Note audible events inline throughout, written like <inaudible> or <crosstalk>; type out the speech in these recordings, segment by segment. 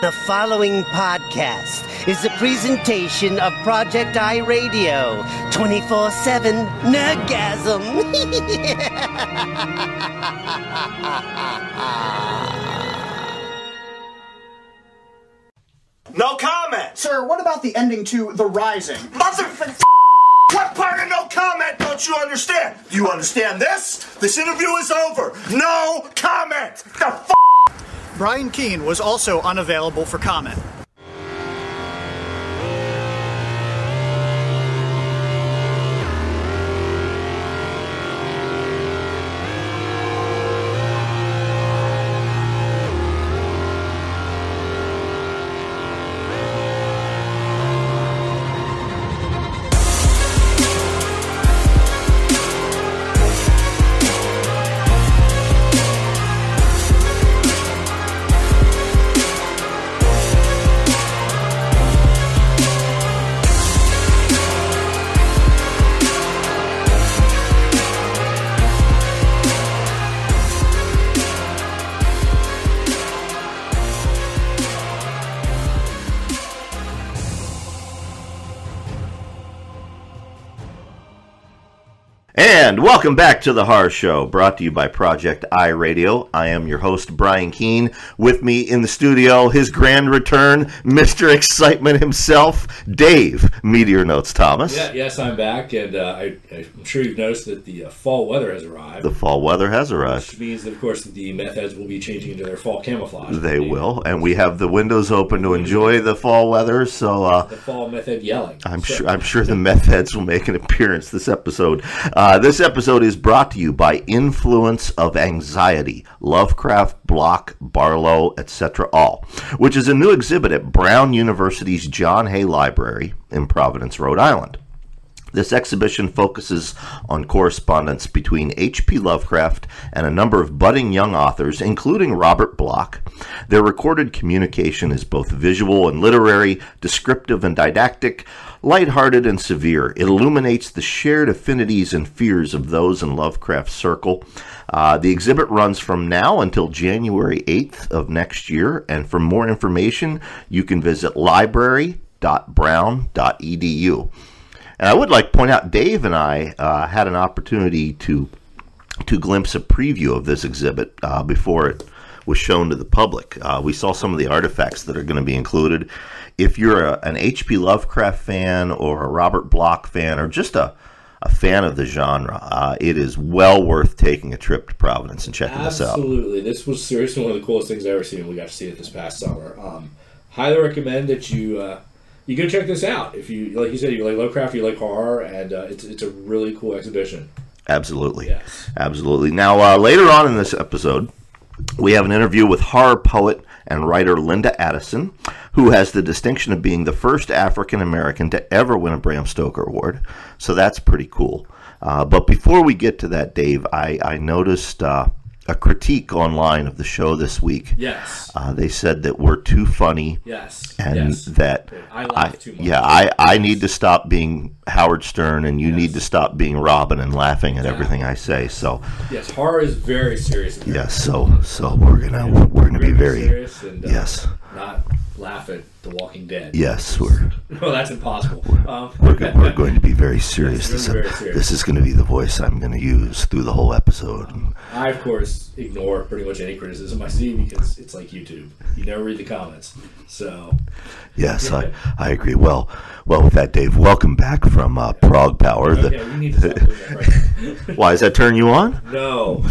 The following podcast is a presentation of Project I Radio 24 7 Nerdgasm. <laughs> No comment! Sir, what about the ending to The Rising? Motherfucker! <laughs> What part of no comment don't you understand? Do you understand this? This interview is over. No comment! The f- Brian Keene was also unavailable for comment. And welcome back to the Horror Show, brought to you by Project I Radio. I am your host, Brian Keene. With me in the studio, his grand return, Mr. Excitement himself, Dave Meteor Notes Thomas. Yeah, yes, I'm back, and uh, I, I'm sure you've noticed that the uh, fall weather has arrived, The fall weather has arrived. which means that, of course, the meth heads will be changing into their fall camouflage. They will, and we have the windows open to enjoy the fall weather. So uh, The fall meth head yelling. I'm So- sure I'm sure the meth heads will make an appearance this episode. Uh, this episode is brought to you by Influence of Anxiety, Lovecraft, Bloch, Barlow, etc. All, which is a new exhibit at Brown University's John Hay Library in Providence, Rhode Island. This exhibition focuses on correspondence between H.P. Lovecraft and a number of budding young authors, including Robert Bloch. Their recorded communication is both visual and literary, descriptive and didactic, lighthearted and severe. It illuminates the shared affinities and fears of those in Lovecraft's circle. Uh, the exhibit runs from now until January 8th of next year, and for more information, you can visit library.brown.edu. And I would like to point out, Dave and I uh, had an opportunity to to glimpse a preview of this exhibit uh, before it was shown to the public. Uh, we saw some of the artifacts that are going to be included. If you're a, an H.P. Lovecraft fan or a Robert Bloch fan or just a a fan of the genre, uh, it is well worth taking a trip to Providence and checking this out. Absolutely. This was seriously one of the coolest things I've ever seen. We got to see it this past summer. Um, highly recommend that you uh, you go check this out. If you, like you said, you like Lovecraft, you like horror, and uh, it's, it's a really cool exhibition. Absolutely. Yes. Absolutely. Now, uh, later on in this episode, we have an interview with horror poet and writer Linda Addison, who has the distinction of being the first African American to ever win a Bram Stoker Award. So that's pretty cool. Uh, but before we get to that, Dave, I, I noticed uh, a critique online of the show this week. Yes. Uh, they said that we're too funny Yes. and yes. that I laugh too much. yeah, I, I need to stop being Howard Stern, and you need to stop being Robin and laughing at everything I say. So Yes, horror is very serious. yes, so so we're gonna we're gonna be very serious and uh, yes not laugh at The Walking Dead. yes we're <laughs> Well, that's impossible. Um, we're, go- we're going to be very serious. Yes, This we're very serious. this is going to be the voice I'm going to use through the whole episode. I, of course, ignore pretty much any criticism I see because it's like YouTube. You never read the comments. So, Yes, I, <laughs> I agree. Well, well, with that, Dave, welcome back from uh, Prog Power. The- we need to stop doing that right <laughs> why does that turn you on? now. No,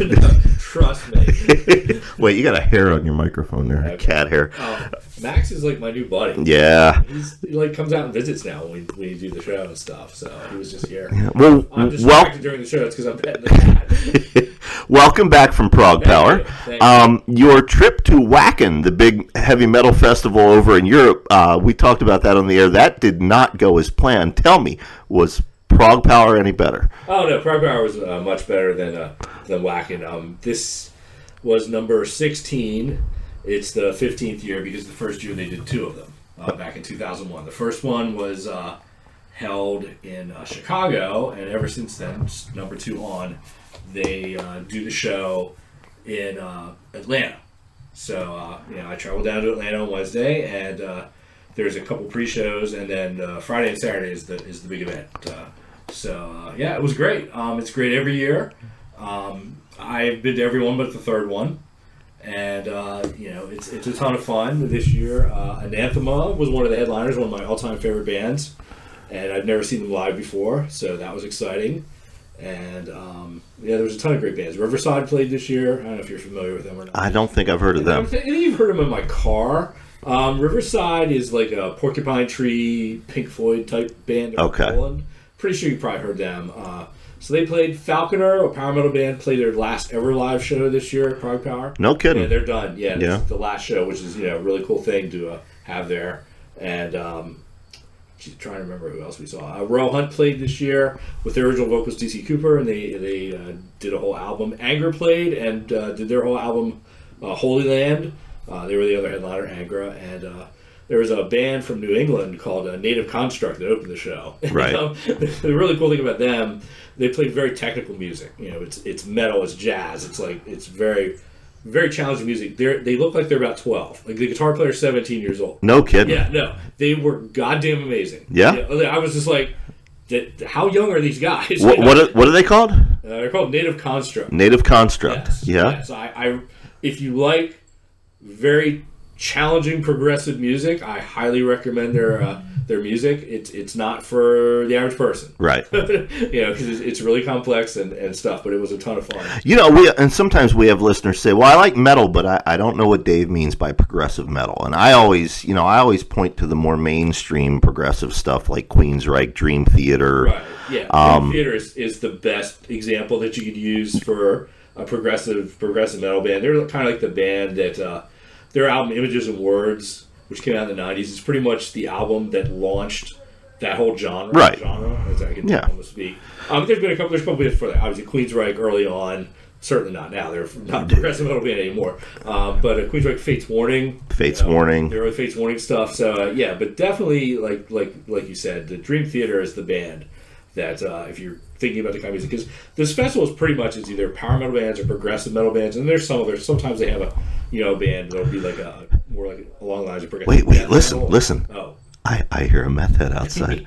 trust me. Wait, you got a hair on your microphone there, Okay. cat hair. Um, Max is like my new buddy. Yeah. He's, he like comes out and visits now when we, when we do the show and stuff. So he was just here. Well, I'm just well, distracted during the show. It's because I'm petting the cat. <laughs> welcome back from Prog Thank Power. you, thank you. Um, your trip to Wacken, the big heavy metal festival over in Europe, uh, we talked about that on the air. That did not go as planned. Tell me, was Prog Power any better? Oh no, Prog Power was uh, much better than uh, than Wacken. Um, this was number sixteen. It's the fifteenth year because the first year they did two of them uh, back in two thousand one. The first one was uh, held in uh, Chicago, and ever since then, number two on, they uh, do the show in uh, Atlanta. So uh, you know, I traveled down to Atlanta on Wednesday, and there's a couple pre-shows, and then Friday and Saturday is the is the big event. So yeah, it was great. Um, it's great every year. Um, I've been to every one but the third one, and uh, you know it's it's a ton of fun. This year, uh, Anathema was one of the headliners, one of my all-time favorite bands, and I've never seen them live before, so that was exciting. And um, yeah, there was a ton of great bands. Riverside played this year. I don't know if you're familiar with them or not. I don't think I've heard of I them. think you've heard them in my car. Um, Riverside is like a Porcupine Tree, Pink Floyd type band. Okay. Pretty sure you probably heard them. Uh, so they played Falconer, a power metal band, played their last ever live show this year at Prog Power. No kidding. Yeah, they're done. Yeah, Yeah. the last show, which is you know a really cool thing to uh, have there. And um, geez, trying to remember who else we saw. Uh, Royal Hunt played this year with their original vocalist DC Cooper, and they they uh, did a whole album. Angra played and uh, did their whole album, uh, Holy Land. Uh, they were the other headliner, Angra, and uh, there was a band from New England called uh, Native Construct that opened the show. <laughs> Right. Um, the really cool thing about them, they played very technical music. You know, it's it's metal, it's jazz, it's like it's very very challenging music. They they look like they're about twelve. Like the guitar player's seventeen years old. No kidding. Yeah, no, they were goddamn amazing. Yeah? I was just like, how young are these guys? <laughs> What, what are, what are they called? Uh, they're called Native Construct. Native Construct. Yes, yeah. Yes, I, I, if you like very challenging progressive music, I highly recommend their uh, their music. It's it's not for the average person. Right. <laughs> you know, because it's, it's really complex and, and stuff. But it was a ton of fun. You know, we and sometimes we have listeners say, "Well, I like metal, but I, I don't know what Dave means by progressive metal." And I always, you know, I always point to the more mainstream progressive stuff like Queensryche, Dream Theater. Right. Yeah. Um, Dream Theater is, is the best example that you could use for a progressive progressive metal band. They're kind of like the band that uh, their album Images and Words, which came out in the '90s, is pretty much the album that launched that whole genre. Right. Genre, as I can Yeah. almost speak. Um, there's been a couple. There's probably for that. Obviously, Queensryche early on. Certainly not now. They're not progressive metal band anymore. Um, but uh, Queensryche, Fates Warning, Fates you know, Warning. the early Fates Warning stuff. So uh, yeah, but definitely like like like you said, the Dream Theater is the band that uh, if you're thinking about the kind of music, because this festival is pretty much is either power metal bands or progressive metal bands, and there's some of there's sometimes they have a you know band that'll be like a more like along the lines of progressive. Wait, wait, listen, metal. listen. Oh, I, I hear a meth head outside.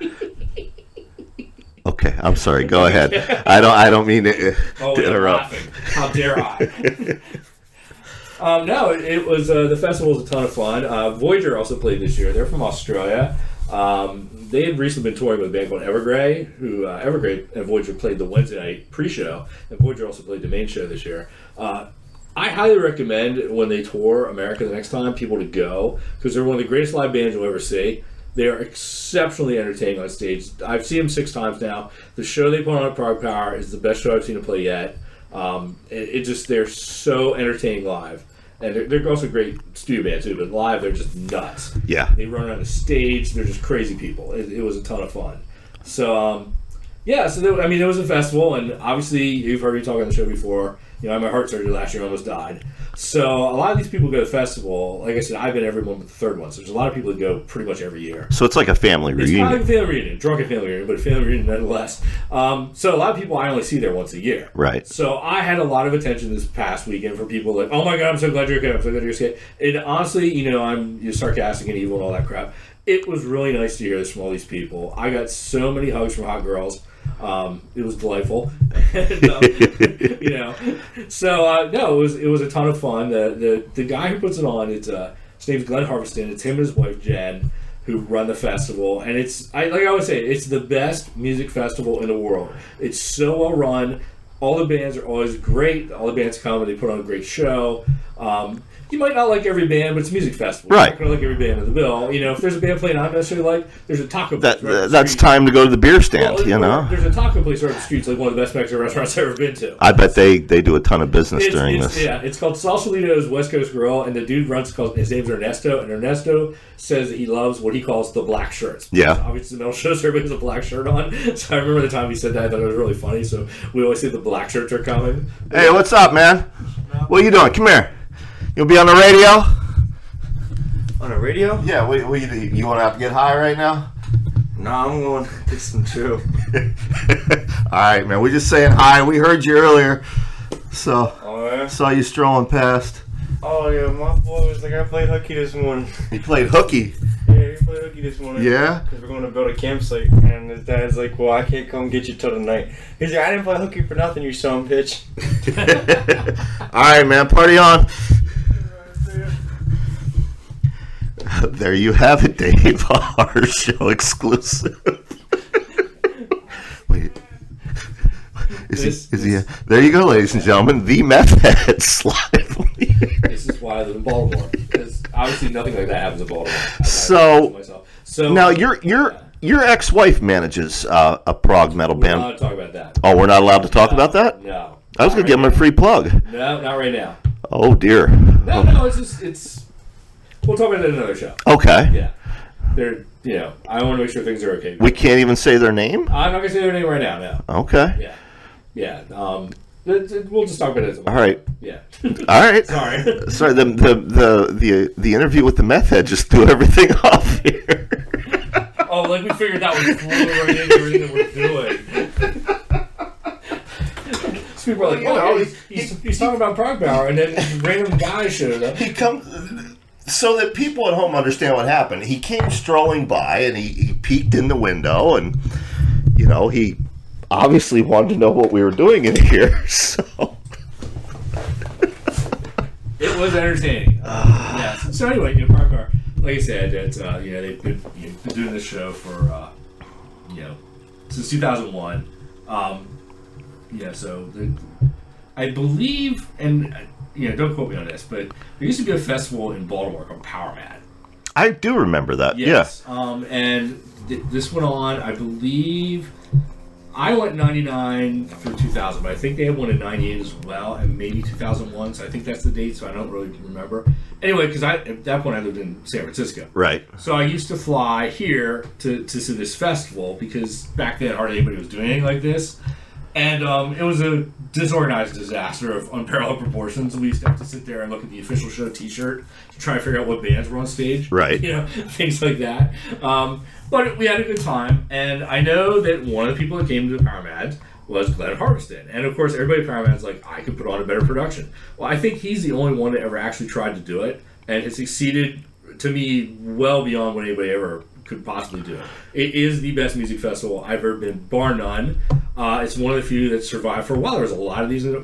<laughs> okay, I'm sorry. Go ahead. I don't I don't mean to, oh, to interrupt. How dare I? <laughs> um, no, it, it was uh, the festival was a ton of fun. Uh, Voyager also played this year. They're from Australia. Um, they had recently been touring with a band called Evergrey, who uh, Evergrey and Voyager played the Wednesday night pre-show, and Voyager also played the main show this year. Uh, I highly recommend when they tour America the next time people to go because they're one of the greatest live bands you'll ever see. They are exceptionally entertaining on stage. I've seen them six times now. The show they put on at Prog Power is the best show I've seen them play yet. Um, it, it just they're so entertaining live, and they're, they're also great studio band too. But live, they're just nuts. Yeah. They run around the stage. They're just crazy people. It, it was a ton of fun. So, um, yeah. So there, I mean, it was a festival, and obviously you've heard me talk on the show before. You know, I had my heart surgery last year, I almost died. So a lot of these people go to the festival. Like I said, I've been every one but the third one. So there's a lot of people that go pretty much every year. So it's like a family It's kind of reunion. a family reunion, drunken family reunion, but a family reunion nonetheless. Um, so a lot of people I only see there once a year. Right. So I had a lot of attention this past weekend from people like, "Oh my god, I'm so glad you're okay. I'm so glad you're okay." And honestly, you know, I'm you're sarcastic and evil and all that crap. It was really nice to hear this from all these people. I got so many hugs from hot girls. Um, it was delightful, <laughs> and, um, <laughs> you know. So uh, no, it was it was a ton of fun. The the, the guy who puts it on, it's uh, his name's Glenn Harveston. It's him and his wife Jen who run the festival, and it's I like I always say, it's the best music festival in the world. It's so well run. All the bands are always great. All the bands come and they put on a great show. Um, you might not like every band, but it's a music festival. Right. You're not gonna like every band in the bill. You know, if there's a band playing I don't necessarily like, there's a taco. That, place right that's street. time to go to the beer stand, Well, you know. There's a taco place right up the street. It's like one of the best Mexican restaurants I've ever been to. I bet they, they do a ton of business It's, during it's, this. yeah, it's called Sausalito's West Coast Grill, and the dude runs called his name's Ernesto, and Ernesto says that he loves what he calls the black shirts. Yeah. So obviously, the metal shows everybody has a black shirt on. <laughs> So I remember the time he said that, I thought it was really funny. So we always say the black shirts are coming. Hey, what's up, man? What are you doing? Come here. You'll be on the radio? On the radio? Yeah, what, what you, you want to have to get high right now? No, I'm going <laughs> to get some chill. <laughs> All right, man. We're just saying hi. We heard you earlier, so Oh, yeah? saw you strolling past. Oh yeah, my boy was like, I played hooky this morning. He played hooky. Yeah, he played hooky this morning. Yeah? Because we're going to build a campsite, and his dad's like, well, I can't come get you till tonight. He's like, I didn't play hooky for nothing, you son bitch. <laughs> All right, man, party on. <laughs> There you have it, Dave. <laughs> Our show exclusive. <laughs> Wait. Is This- he, is he? There you go, ladies and gentlemen. The meth head slide. This is why I live in Baltimore. Because obviously nothing like that happens in Baltimore. So- do it myself. so now your your your ex-wife manages uh, a prog metal we're band. not talk about that. Oh, we're not allowed to talk about that. No. I was gonna Not give him a free plug. No, not right now. Oh dear. No, no, it's just it's. We'll talk about it in another show. Okay. Yeah, they're you know I want to make sure things are okay. We can't even say their name. I'm not gonna say their name right now. No. Okay. Yeah, yeah. Um, we'll just talk about it. All right. Yeah. <laughs> All right. Sorry. <laughs> Sorry. The the the the the interview with the meth head just threw everything <laughs> off here. oh, like we figured that was right into everything that we're doing. So people are like, You "Oh, know, yeah, he's, he- he's, he's talking about Prog Power," and then random guy showed up. he come so that people at home understand what happened. He came strolling by and he, he peeked in the window and you know he obviously wanted to know what we were doing in here. <laughs> So It was entertaining. Uh, <sighs> yeah. So, anyway, you know, like I said, it's uh, you know they've been, you know, been doing this show for uh, you know since 2001. Um, yeah, so the, I believe, and you know, don't quote me on this, but there used to be a festival in Baltimore called Power Mad. I do remember that. Yes. Um, and th- this went on, I believe. I went 99 through 2000, but I think they had one in 98 as well, and maybe 2001. So I think that's the date. So I don't really remember. Anyway, because I at that point I lived in San Francisco. Right. So I used to fly here to, to see this festival because back then hardly anybody was doing anything like this. And um, it was a disorganized disaster of unparalleled proportions. We used to have to sit there and look at the official show T-shirt to try to figure out what bands were on stage. Right. You know, <laughs> things like that. Um, but we had a good time, and I know that one of the people that came to the Power Mad was Glenn Harveston. And of course, everybody at Power Mad's like, I could put on a better production. Well, I think he's the only one that ever actually tried to do it, and has succeeded to me well beyond what anybody ever could possibly do. It is the best music festival I've ever been, bar none. Uh, it's one of the few that survived for a while. There was a lot of these uh,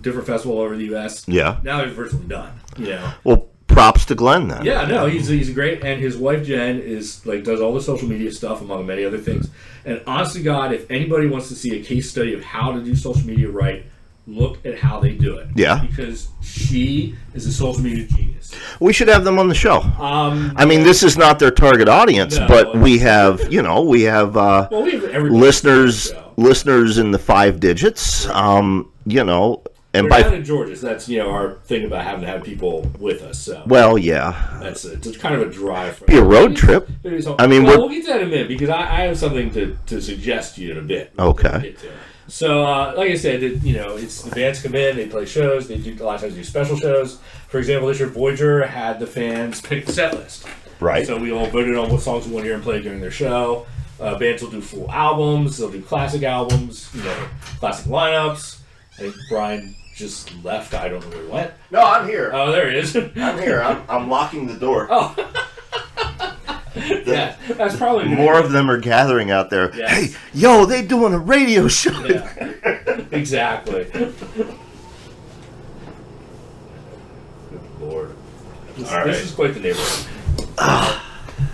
different festivals all over the U.S. Yeah. Now they're virtually done. You know. Well, props to Glenn then. Yeah, no, he's he's great, and his wife Jen is like does all the social media stuff among many other things. And honest to God, if anybody wants to see a case study of how to do social media right, look at how they do it. Yeah. because she is a social media genius. We should have them on the show. Um, I mean, this is not their target audience, No. but we have, you know, we have uh, well, we have listeners. Listeners in the five digits. Um, you know, and We're by in Georgia, so that's you know our thing about having to have people with us. So well, yeah, that's a, it's kind of a drive. For be a road trip. Maybe I mean, well, we'll get to that in a minute because I, I have something to, to suggest to you in a bit. Okay. We'll get to it. So, uh, like I said, it, you know, it's the bands come in, they play shows, they do a lot of times do special shows. For example, this year Voyager had the fans pick the set list. Right. So we all voted on what songs we want to hear and play during their show. Uh, bands will do full albums, they'll do classic albums, you know, classic lineups. I think Brian just left. I don't know where he went. No, I'm here. Oh, there he is. I'm here. I'm, I'm locking the door. oh. <laughs> yeah, that's probably More of them are gathering out there. Yes. Hey, yo, they doing a radio show. Yeah, exactly. Good Lord, this, All this is quite the neighborhood.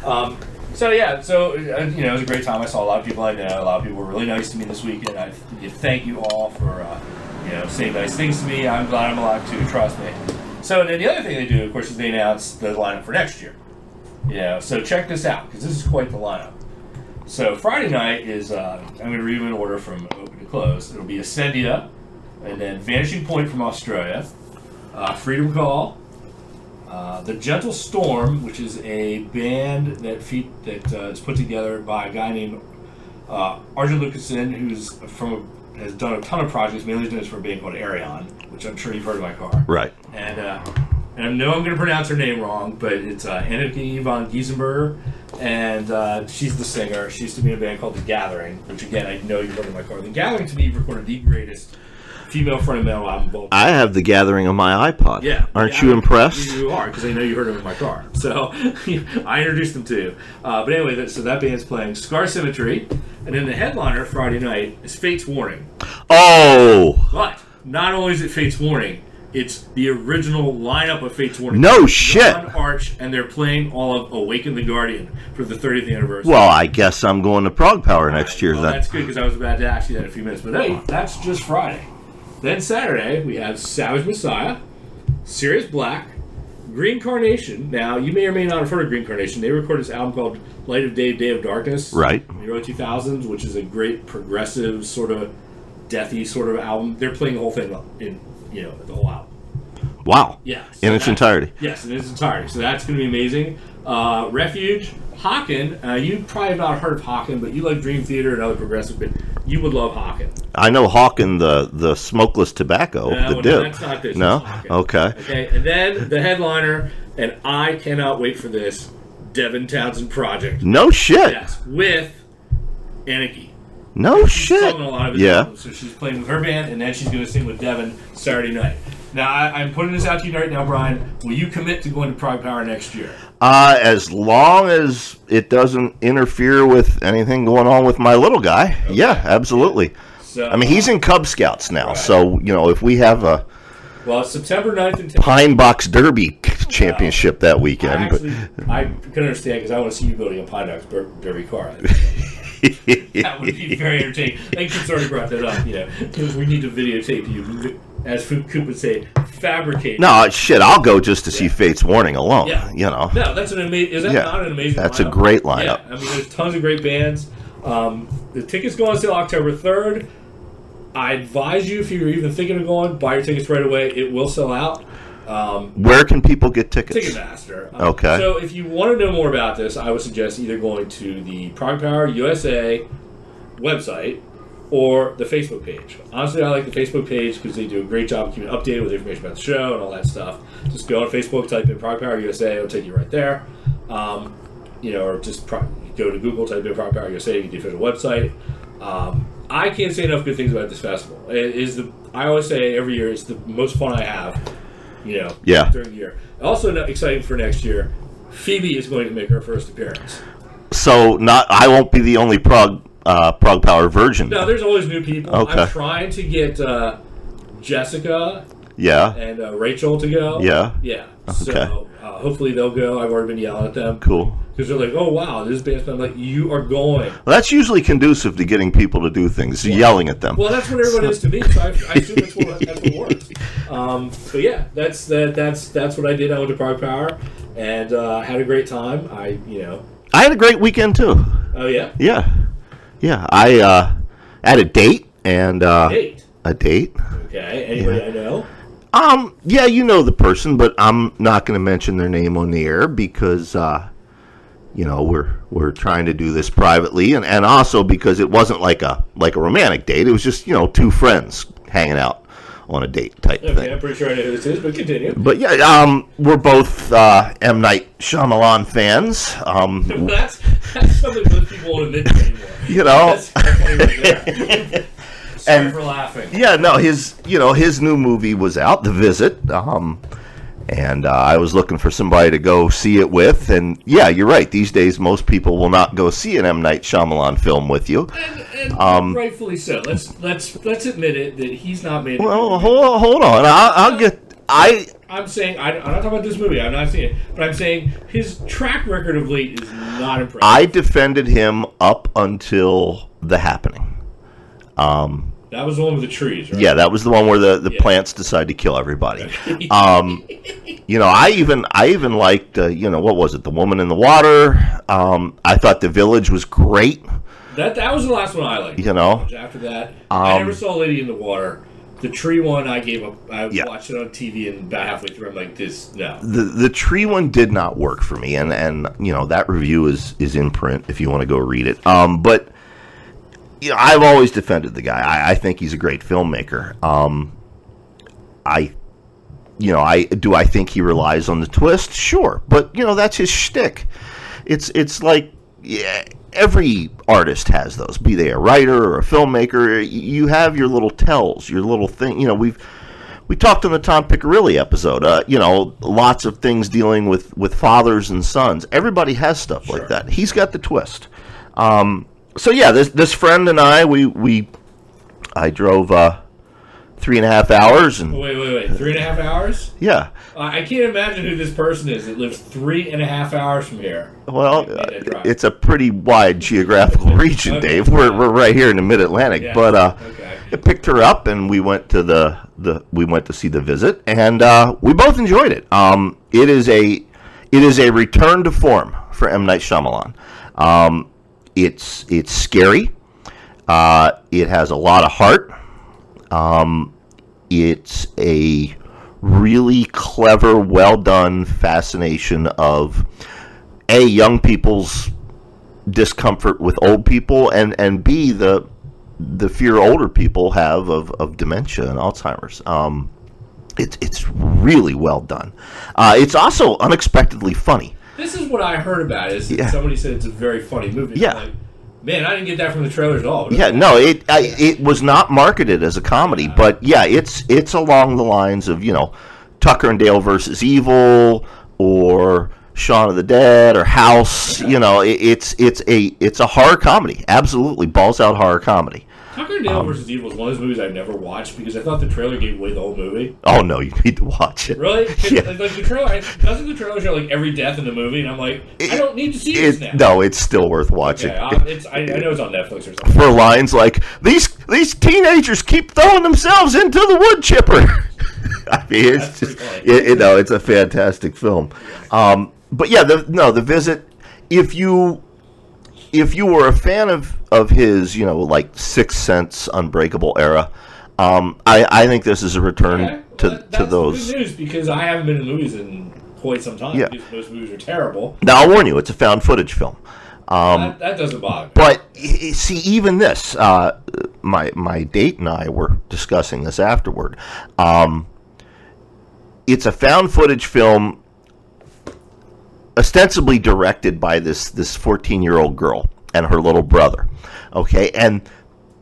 um, so yeah, so uh, you know, it was a great time. I saw a lot of people I know. A lot of people were really nice to me this weekend. I thank you all for uh, you know saying nice things to me. I'm glad I'm allowed to. Trust me. So then the other thing they do, of course, is they announce the lineup for next year. You know, so check this out because this is quite the lineup. So Friday night is uh, I'm going to read them in order from open to close. It'll be Ascendia, and then Vanishing Point from Australia, uh, Freedom Call, uh, The Gentle Storm, which is a band that fe- that uh, is put together by a guy named uh, Arjen Lucassen, who's from a, has done a ton of projects. Mainly doing this for a band called Ayreon, which I'm sure you've heard of my car. Right. And, uh, and I know I'm going to pronounce her name wrong, but it's uh, Anneke van Giersbergen, and uh, she's the singer. She used to be in a band called The Gathering, which again I know you've heard of my car. The Gathering to me recorded the greatest female fronted metal album. Both. I have the gathering on my iPod. Yeah, Aren't yeah, you I- impressed? You are because I know you heard them in my car. <laughs> So <laughs> I introduced them to you. Uh, but anyway, that, so that band's playing Scar Symmetry, and then the headliner Friday night is Fate's Warning. Oh, But not only is it Fate's Warning, it's the original lineup of Fate's Warning. No John shit. Arch, and they're playing all of Awaken the Guardian for the 30th anniversary. well, I guess I'm going to Prog Power next year Well, then. that's good because I was about to ask you that in a few minutes. But hey, that's just Friday. Then Saturday we have Savage Messiah, Serious Black, Green Carnation. Now you may or may not have heard of Green Carnation. They recorded this album called Light of Day, Day of Darkness. Right. In the early 2000s, which is a great progressive sort of deathy sort of album. They're playing the whole thing in you know the whole album. Wow. Yeah. In its entirety. Yes, in its entirety. So that's going to be amazing. Uh, Refuge, Hawken. Uh, you probably have not heard of Hawken, but you like Dream Theater and other progressive. But you would love Hawken. I know Hawken the the smokeless tobacco, No, the no, dip. that's not this, No. Okay. Okay, and then the headliner, and I cannot wait for this. Devin Townsend Project. No shit. Yes, with Anneke. No She's shit. a lot of his Yeah. so she's playing with her band, and then she's going to sing with Devin Saturday night. Now, I, I'm putting this out to you right now, Brian. Will you commit to going to Prog Power next year? Uh, as long as it doesn't interfere with anything going on with my little guy, yeah, absolutely. So, I mean, he's in Cub Scouts now, so you know if we have a Well, September 9th and 10th. Pine Box Derby championship that I weekend, actually, I can understand because I want to see you building a Pine Box Derby car. <laughs> that would be very entertaining. Thanks for already brought that up. You know, we need to videotape you, as Coop would say, fabricate. no shit, I'll go just to see Fate's Warning alone. Yeah. You know, No, that's an amazing. Is that Yeah, not an amazing? that's a great lineup. Yeah, I mean, there's tons of great bands. Um, the tickets go on sale October third. I advise you if you're even thinking of going, buy your tickets right away. It will sell out. Um, where can people get tickets? Ticketmaster. Um, Okay. So if you want to know more about this, I would suggest either going to the Prog Power USA website or the Facebook page. Honestly, I like the Facebook page because they do a great job of keeping updated with information about the show and all that stuff. Just go on Facebook, type in Prog Power USA, it'll take you right there. Um, you know, or just pro- go to Google, type in Prog Power USA, you get the official website. Um, I can't say enough good things about this festival. It is the I always say every year it's the most fun I have. You know, Yeah. during the year. Also, exciting for next year. Phoebe is going to make her first appearance. So not, I won't be the only Prog uh, Prog Power virgin. No, there's always new people. Okay. I'm trying to get uh, Jessica yeah. and uh, Rachel to go. Yeah. Yeah. Okay. So uh, hopefully they'll go. I've already been yelling at them. Cool. Because they're like, oh, wow, this band's been like, you are going. Well, that's usually conducive to getting people to do things, yelling at them. Well, that's what everyone is to me, so I, I assume that's what, that's what works. Um, but yeah, that's that, that's that's what I did. I went to Prog Power and uh, had a great time. I, you know, I had a great weekend too. oh yeah, Yeah, yeah. I uh, had a date and uh, date. a date. Okay, anybody I know? Um, yeah, you know the person, but I'm not going to mention their name on the air because, uh, you know, we're we're trying to do this privately, and, and also because it wasn't like a like a romantic date. It was just you know two friends hanging out on a date type Okay, thing. I'm pretty sure I know who this is, but continue. But yeah, um, we're both uh, M Night Shyamalan fans. Um, <laughs> that's that's something most people won't admit to anymore. <laughs> you know, That's right. <laughs> Sorry And- for laughing. yeah, no, his you know his new movie was out, The Visit, um, and uh, I was looking for somebody to go see it with. And yeah, you're right. These days, most people will not go see an M Night Shyamalan film with you. And, and Um, rightfully so. Let's let's let's admit it that he's not made. it. Well, hold, hold on, I'll, I'll get. I I'm saying I, I'm not talking about this movie. I'm not seeing it, but I'm saying his track record of late is not impressive. I defended him up until the happening. That was the one with the trees, right? Yeah, that was the one where the, the Yeah. plants decide to kill everybody. Um, you know, I even I even liked uh, you know what was it, the woman in the water. Um, I thought the village was great. That that was the last one I liked. You know, After that, I Um, never saw Lady in the Water. The tree one, I gave up. I Yeah. watched it on TV, and about halfway through, I'm like, "This no." the the tree one did not work for me, and and you know that review is is in print if you want to go read it. Um, but you know, I've always defended the guy. I, I think he's a great filmmaker. Um, I, you know, I do. I think he relies on the twist, sure, but you know that's his shtick. It's it's like yeah, every artist has those. Be they a writer or a filmmaker, you have your little tells, your little thing. You know, we've we talked on the Tom Piccirilli episode. Uh, you know, lots of things dealing with with fathers and sons. Everybody has stuff like that. He's got the twist. Um, so yeah, this this friend and I, we we I drove uh, three and a half hours, and Wait, wait, wait. Three and a half hours? yeah. Uh, I can't imagine who this person is that lives three and a half hours from here. Well, it's a pretty wide geographical region, Okay. Dave. We're, we're right here in the Mid Atlantic, Yeah, but uh, okay. it picked her up, and we went to the, the we went to see the visit, and uh, we both enjoyed it. Um, it is a it is a return to form for M Night Shyamalan. Um, it's it's scary. Uh, it has a lot of heart. Um, it's a really clever, well done fascination of a young people's discomfort with old people, and and b the the fear older people have of, of dementia and Alzheimer's. Um, it's it's really well done. Uh, it's also unexpectedly funny. This is what I heard about. Is Yeah. somebody said it's a very funny movie. Yeah. Like, man, I didn't get that from the trailers at all. Yeah, no, it I, it was not marketed as a comedy, but yeah, it's it's along the lines of you know Tucker and Dale versus Evil or Shaun of the Dead or House. You know, it, it's it's a it's a horror comedy, absolutely balls out horror comedy. Tucker Dale Um, versus Evil is one of those movies I've never watched because I thought the trailer gave away the whole movie. Oh no, you need to watch it. Really? <laughs> Yeah. Like the trailer, doesn't the trailer show like every death in the movie? And I'm like, I don't need to see this It, now. no, it's still worth watching. Okay, uh, it's, I, I know it's on Netflix or something. for lines like these these teenagers keep throwing themselves into the wood chipper. <laughs> I mean, it's That's just it, it, no, it's a fantastic film. Um, but yeah, the no, the visit. If you if you were a fan of of his, you know, like Sixth Sense, Unbreakable era, um, I I think this is a return Okay, to well, that- to those. news because I haven't been in movies in quite some time. Yeah. Most movies are terrible. Now I'll warn you, it's a found footage film. that, that doesn't bother me. But see, even this, uh, my my date and I were discussing this afterward. Um, it's a found footage film, ostensibly directed by this this fourteen year old girl and her little brother. Okay, and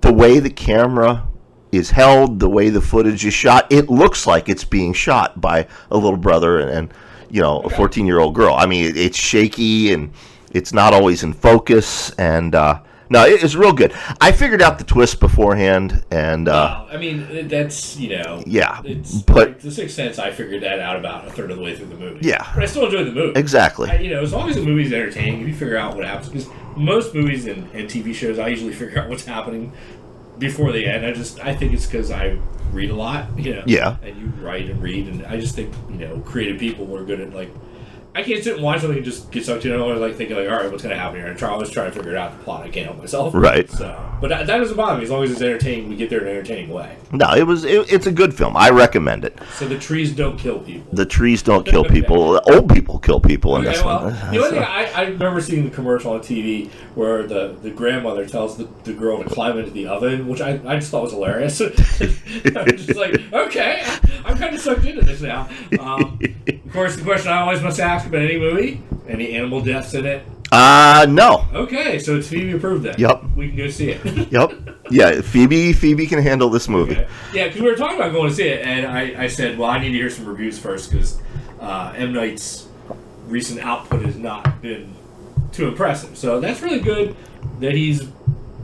the way the camera is held, the way the footage is shot, it looks like it's being shot by a little brother and, and you know a fourteen year old girl. I mean, it, it's shaky and it's not always in focus, and uh, no, it, it's real good. I figured out the twist beforehand, and uh, Well, I mean, that's you know. Yeah, It's but- like the Sixth Sense. I figured that out about a third of the way through the movie. Yeah. but I still enjoyed the movie. exactly. I, you know, as long as the movie's entertaining, if you figure out what happens, because most movies and, and TV shows, I usually figure out what's happening before they end. I just, I think it's because I read a lot, you know. Yeah. And you write and read, and I just think, you know, creative people were good at like. I can't sit and watch something and just get sucked in. I'm always like thinking, like, all right, what's going to happen here? And try, always trying to figure it out the plot. I can't help myself. Right. So, but that, that doesn't bother me as long as it's entertaining. We get there in an entertaining way. no, it was it, it's a good film. I recommend it. So the trees don't kill people. The trees don't kill people. <laughs> Old people kill people in Okay, this well, one. the <laughs> only thing I, I remember seeing the commercial on TV where the, the grandmother tells the, the girl to climb into the oven, which I, I just thought was hilarious. <laughs> I was just like, okay, I'm kind of sucked into this now. Um, of course, the question I always must ask about any movie: any animal deaths in it? Uh no. Okay, so it's Phoebe approved then. Yep. we can go see it. <laughs> Yep. Yeah, Phoebe Phoebe can handle this movie. Okay. Yeah, because we were talking about going to see it, and I, I said, well, I need to hear some reviews first because uh, M Night's recent output has not been too impressive. So that's really good that he's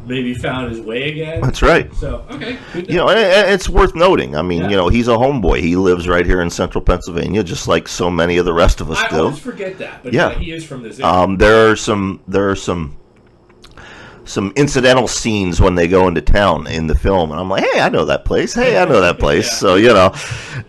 maybe found his way again. That's right. So okay, You know, it's worth noting. I mean, Yeah. you know, he's a homeboy. He lives right here in central Pennsylvania, just like so many of the rest of us I do. always forget that, but Yeah. yeah, he is from this. area. Um, there are some there are some some incidental scenes when they go into town in the film, and I'm like, hey, I know that place. Hey, I know that <laughs> place. Yeah. So you know,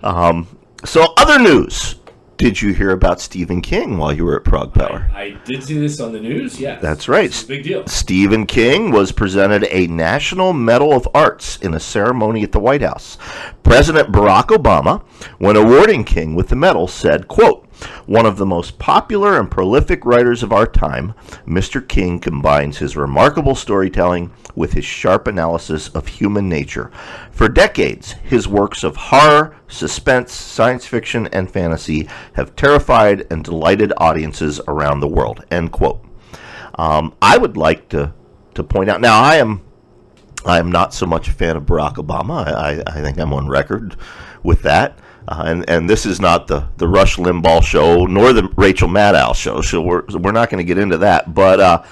um, so other news. Did you hear about Stephen King while you were at Prog Power? I did see this on the news. Yes, That's right. Big deal. Stephen King was presented a National Medal of Arts in a ceremony at the White House. President Barack Obama, when awarding King with the medal, said, quote, one of the most popular and prolific writers of our time, Mr. King combines his remarkable storytelling with his sharp analysis of human nature. For decades, his works of horror, suspense, science fiction, and fantasy have terrified and delighted audiences around the world. End quote. Um, I would like to to point out now. I am I am not so much a fan of Barack Obama. I, I, I think I'm on record with that. Uh, and and this is not the, the Rush Limbaugh show nor the Rachel Maddow show, so we're we're not going to get into that. But uh,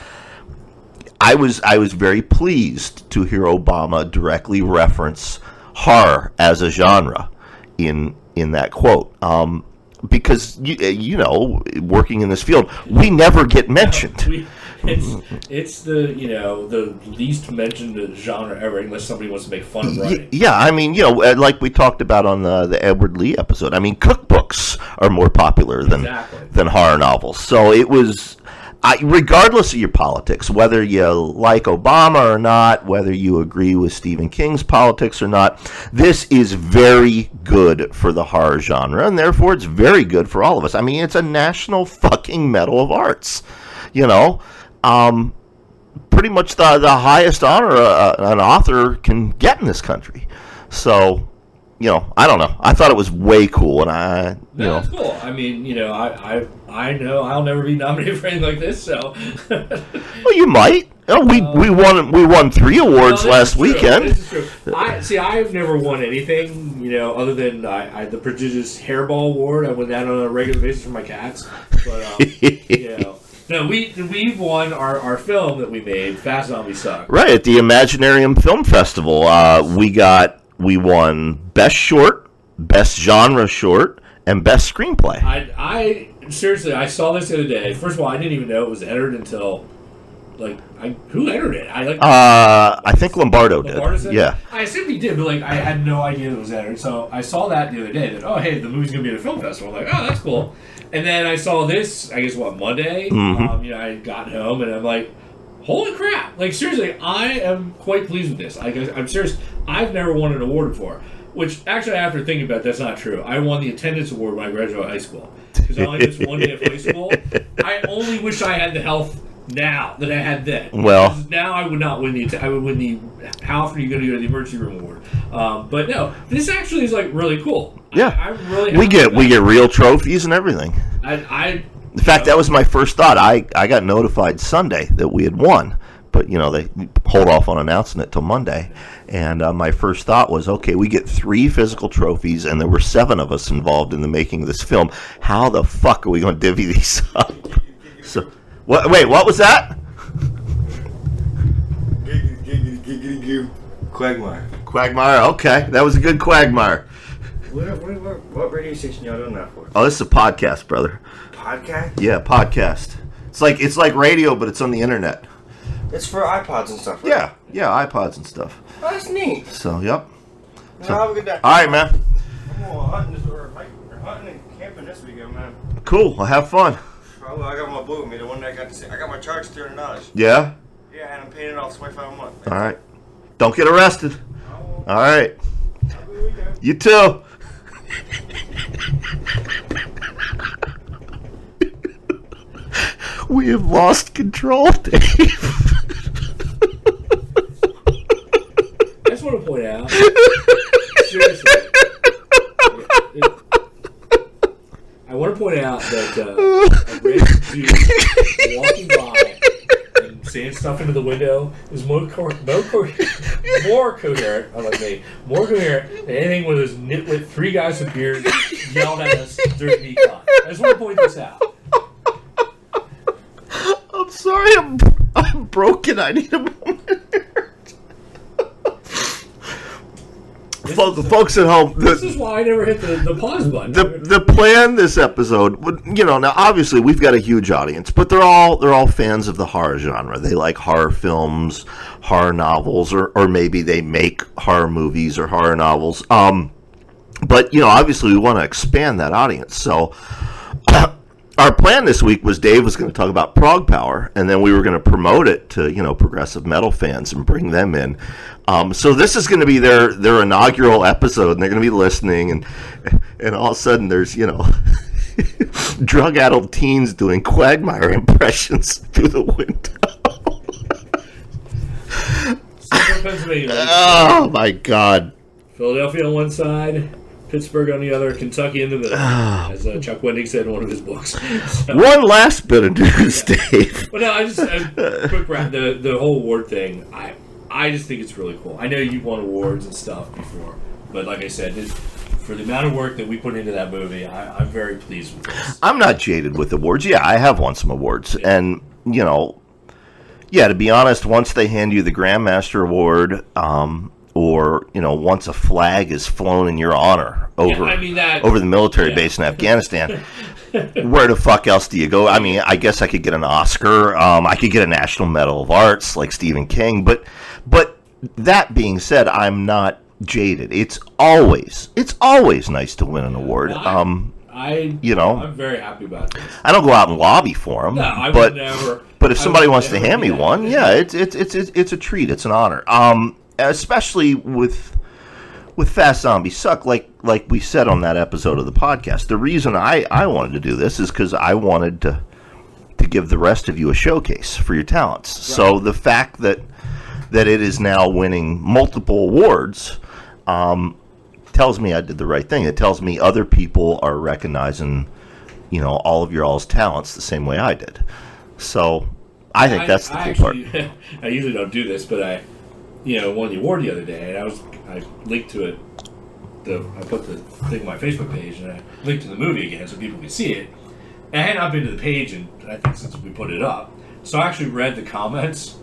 I was I was very pleased to hear Obama directly reference horror as a genre in in that quote. Um, because you, you know, working in this field, we never get mentioned. <laughs> We, it's it's the you know the least mentioned genre ever, unless somebody wants to make fun of writing. Yeah, I mean, you know, uh, like we talked about on the, the Edward Lee episode. I mean, cookbooks are more popular than Exactly. than horror novels. So it was, I, regardless of your politics, whether you like Obama or not, whether you agree with Stephen King's politics or not, this is very good for the horror genre, and therefore it's very good for all of us. I mean, it's a national fucking medal of arts, you know. Um, pretty much the, the highest honor uh, an author can get in this country. So, you know, I don't know. I thought it was way cool, and I, you No, know, cool. I mean, you know, I, I I know I'll never be nominated for anything like this. So <laughs> well, you might. Oh, we we won we won three awards No, last weekend. This is true. I see. I've never won anything, you know, other than I, I, the prodigious hairball award. I win that on a regular basis for my cats. But um, <laughs> you know, no, we we won our, our film that we made, Fast Zombie Suck. Right at the Imaginarium Film Festival, uh, we got we won best short, best genre short, and best screenplay. I I seriously, I saw this the other day. First of all, I didn't even know it was entered until like I who entered it. I like Uh, I think Lombardo did. Lombardo said? Yeah. I assumed he did, but like I had no idea it was entered. So I saw that the other day that oh hey the movie's gonna be at a film festival. I'm like oh that's cool. And then I saw this I guess what Monday. Mm-hmm. Um, you know I got home and I'm like holy crap like seriously I am quite pleased with this. I guess I'm serious. I've never won an award before. Which actually, after thinking about it, that's not true. I won the attendance award when I graduated high school because I only missed one day of high school. <laughs> I only wish I had the health now that I had that. Well- now I would not win the. I would win the. How often are you going to go to the emergency room award? Um, but no, this actually is like really cool. Yeah. I, I'm really. We get we get real trophies and everything. I, I In fact, that was my first thought. I, I got notified Sunday that we had won, but you know they hold off on announcing it till Monday. And uh, my first thought was, okay, we get three physical trophies, and there were seven of us involved in the making of this film. How the fuck are we going <laughs> to divvy these up? So, what? Wait, what was that? Giggity, giggity, giggity, goo. Quagmire. Quagmire. Okay, that was a good Quagmire. What, what, what, what radio station y'all doing that for? Oh, this is a podcast, brother. Podcast? Yeah, podcast. It's like it's like radio, but it's on the internet. It's for iPods and stuff, right? Yeah, yeah, iPods and stuff. Oh, that's neat. So, yep. Well, have a good day. All right, man. I'm going hunting, this, or, hike- or hunting and camping this weekend, man. Cool. Well, have fun. Oh, I got my boat with me, the one that I got to see. I got my charge three hundred dollars. Yeah. Yeah, and I'm paying it off twenty five a month. All right. Don't get arrested. Oh, All right. have a. You too. <laughs> we have lost control, Dave. I just want to point out. seriously. I want to point out that uh, a random dude walking by and saying stuff into the window is more, co- more, co- more coherent, unlike me, more coherent than anything with those nitwit three guys with beards yelled at us during Econ. I just want to point this out. I'm sorry. I'm I'm broken. I need a moment. Folks, folks at home, the, This is why I never hit the, the pause button. the the plan this episode would you know now obviously we've got a huge audience but they're all they're all fans of the horror genre they like horror films horror novels or or maybe they make horror movies or horror novels um but you know obviously we want to expand that audience so our plan this week was Dave was going to talk about Prog Power, and then we were going to promote it to you know progressive metal fans and bring them in. Um, so this is going to be their their inaugural episode, and they're going to be listening, and and all of a sudden there's you know <laughs> drug addled teens doing Quagmire <laughs> impressions through the window. <laughs> Oh my god! Philadelphia on one side, Pittsburgh on the other, Kentucky in the middle, as uh, Chuck Wendig said in one of his books. So- <laughs> One last bit of news, <laughs> Dave. But no, I just uh, quick the the whole award thing. I I just think it's really cool. I know you've won awards and stuff before, but like I said, this, for the amount of work that we put into that movie, I, I'm very pleased with this. I'm not jaded with awards. Yeah, I have won some awards, and you know, yeah. To be honest, once they hand you the Grandmaster Award, um, or you know, once a flag is flown in your honor over I mean that- over the military yeah. base in <laughs> Afghanistan, <laughs> where the fuck else do you go? I mean, I guess I could get an Oscar. Um, I could get a National Medal of Arts like Stephen King, but but that being said, I'm not jaded. It's always it's always nice to win an award. I- Um, I you know. I'm very happy about this. I don't go out and lobby for them, No, I would but never- but if somebody wants to hand me one, yeah, it's it's it's it's it's a treat. It's an honor. Um, especially with with Fast Zombies Suck, like like we said on that episode of the podcast. The reason I I wanted to do this is because I wanted to to give the rest of you a showcase for your talents. So the fact that that it is now winning multiple awards um, tells me I did the right thing. It tells me other people are recognizing, you know, all of your all's talents the same way I did. So I think that's the I cool part. <laughs> I usually don't do this, but I, you know, won the award the other day, and I was I linked to it. The I put the thing on my Facebook page, and I linked to the movie again so people could see it. And I had not been to the page, and I think since we put it up, so I actually read the comments,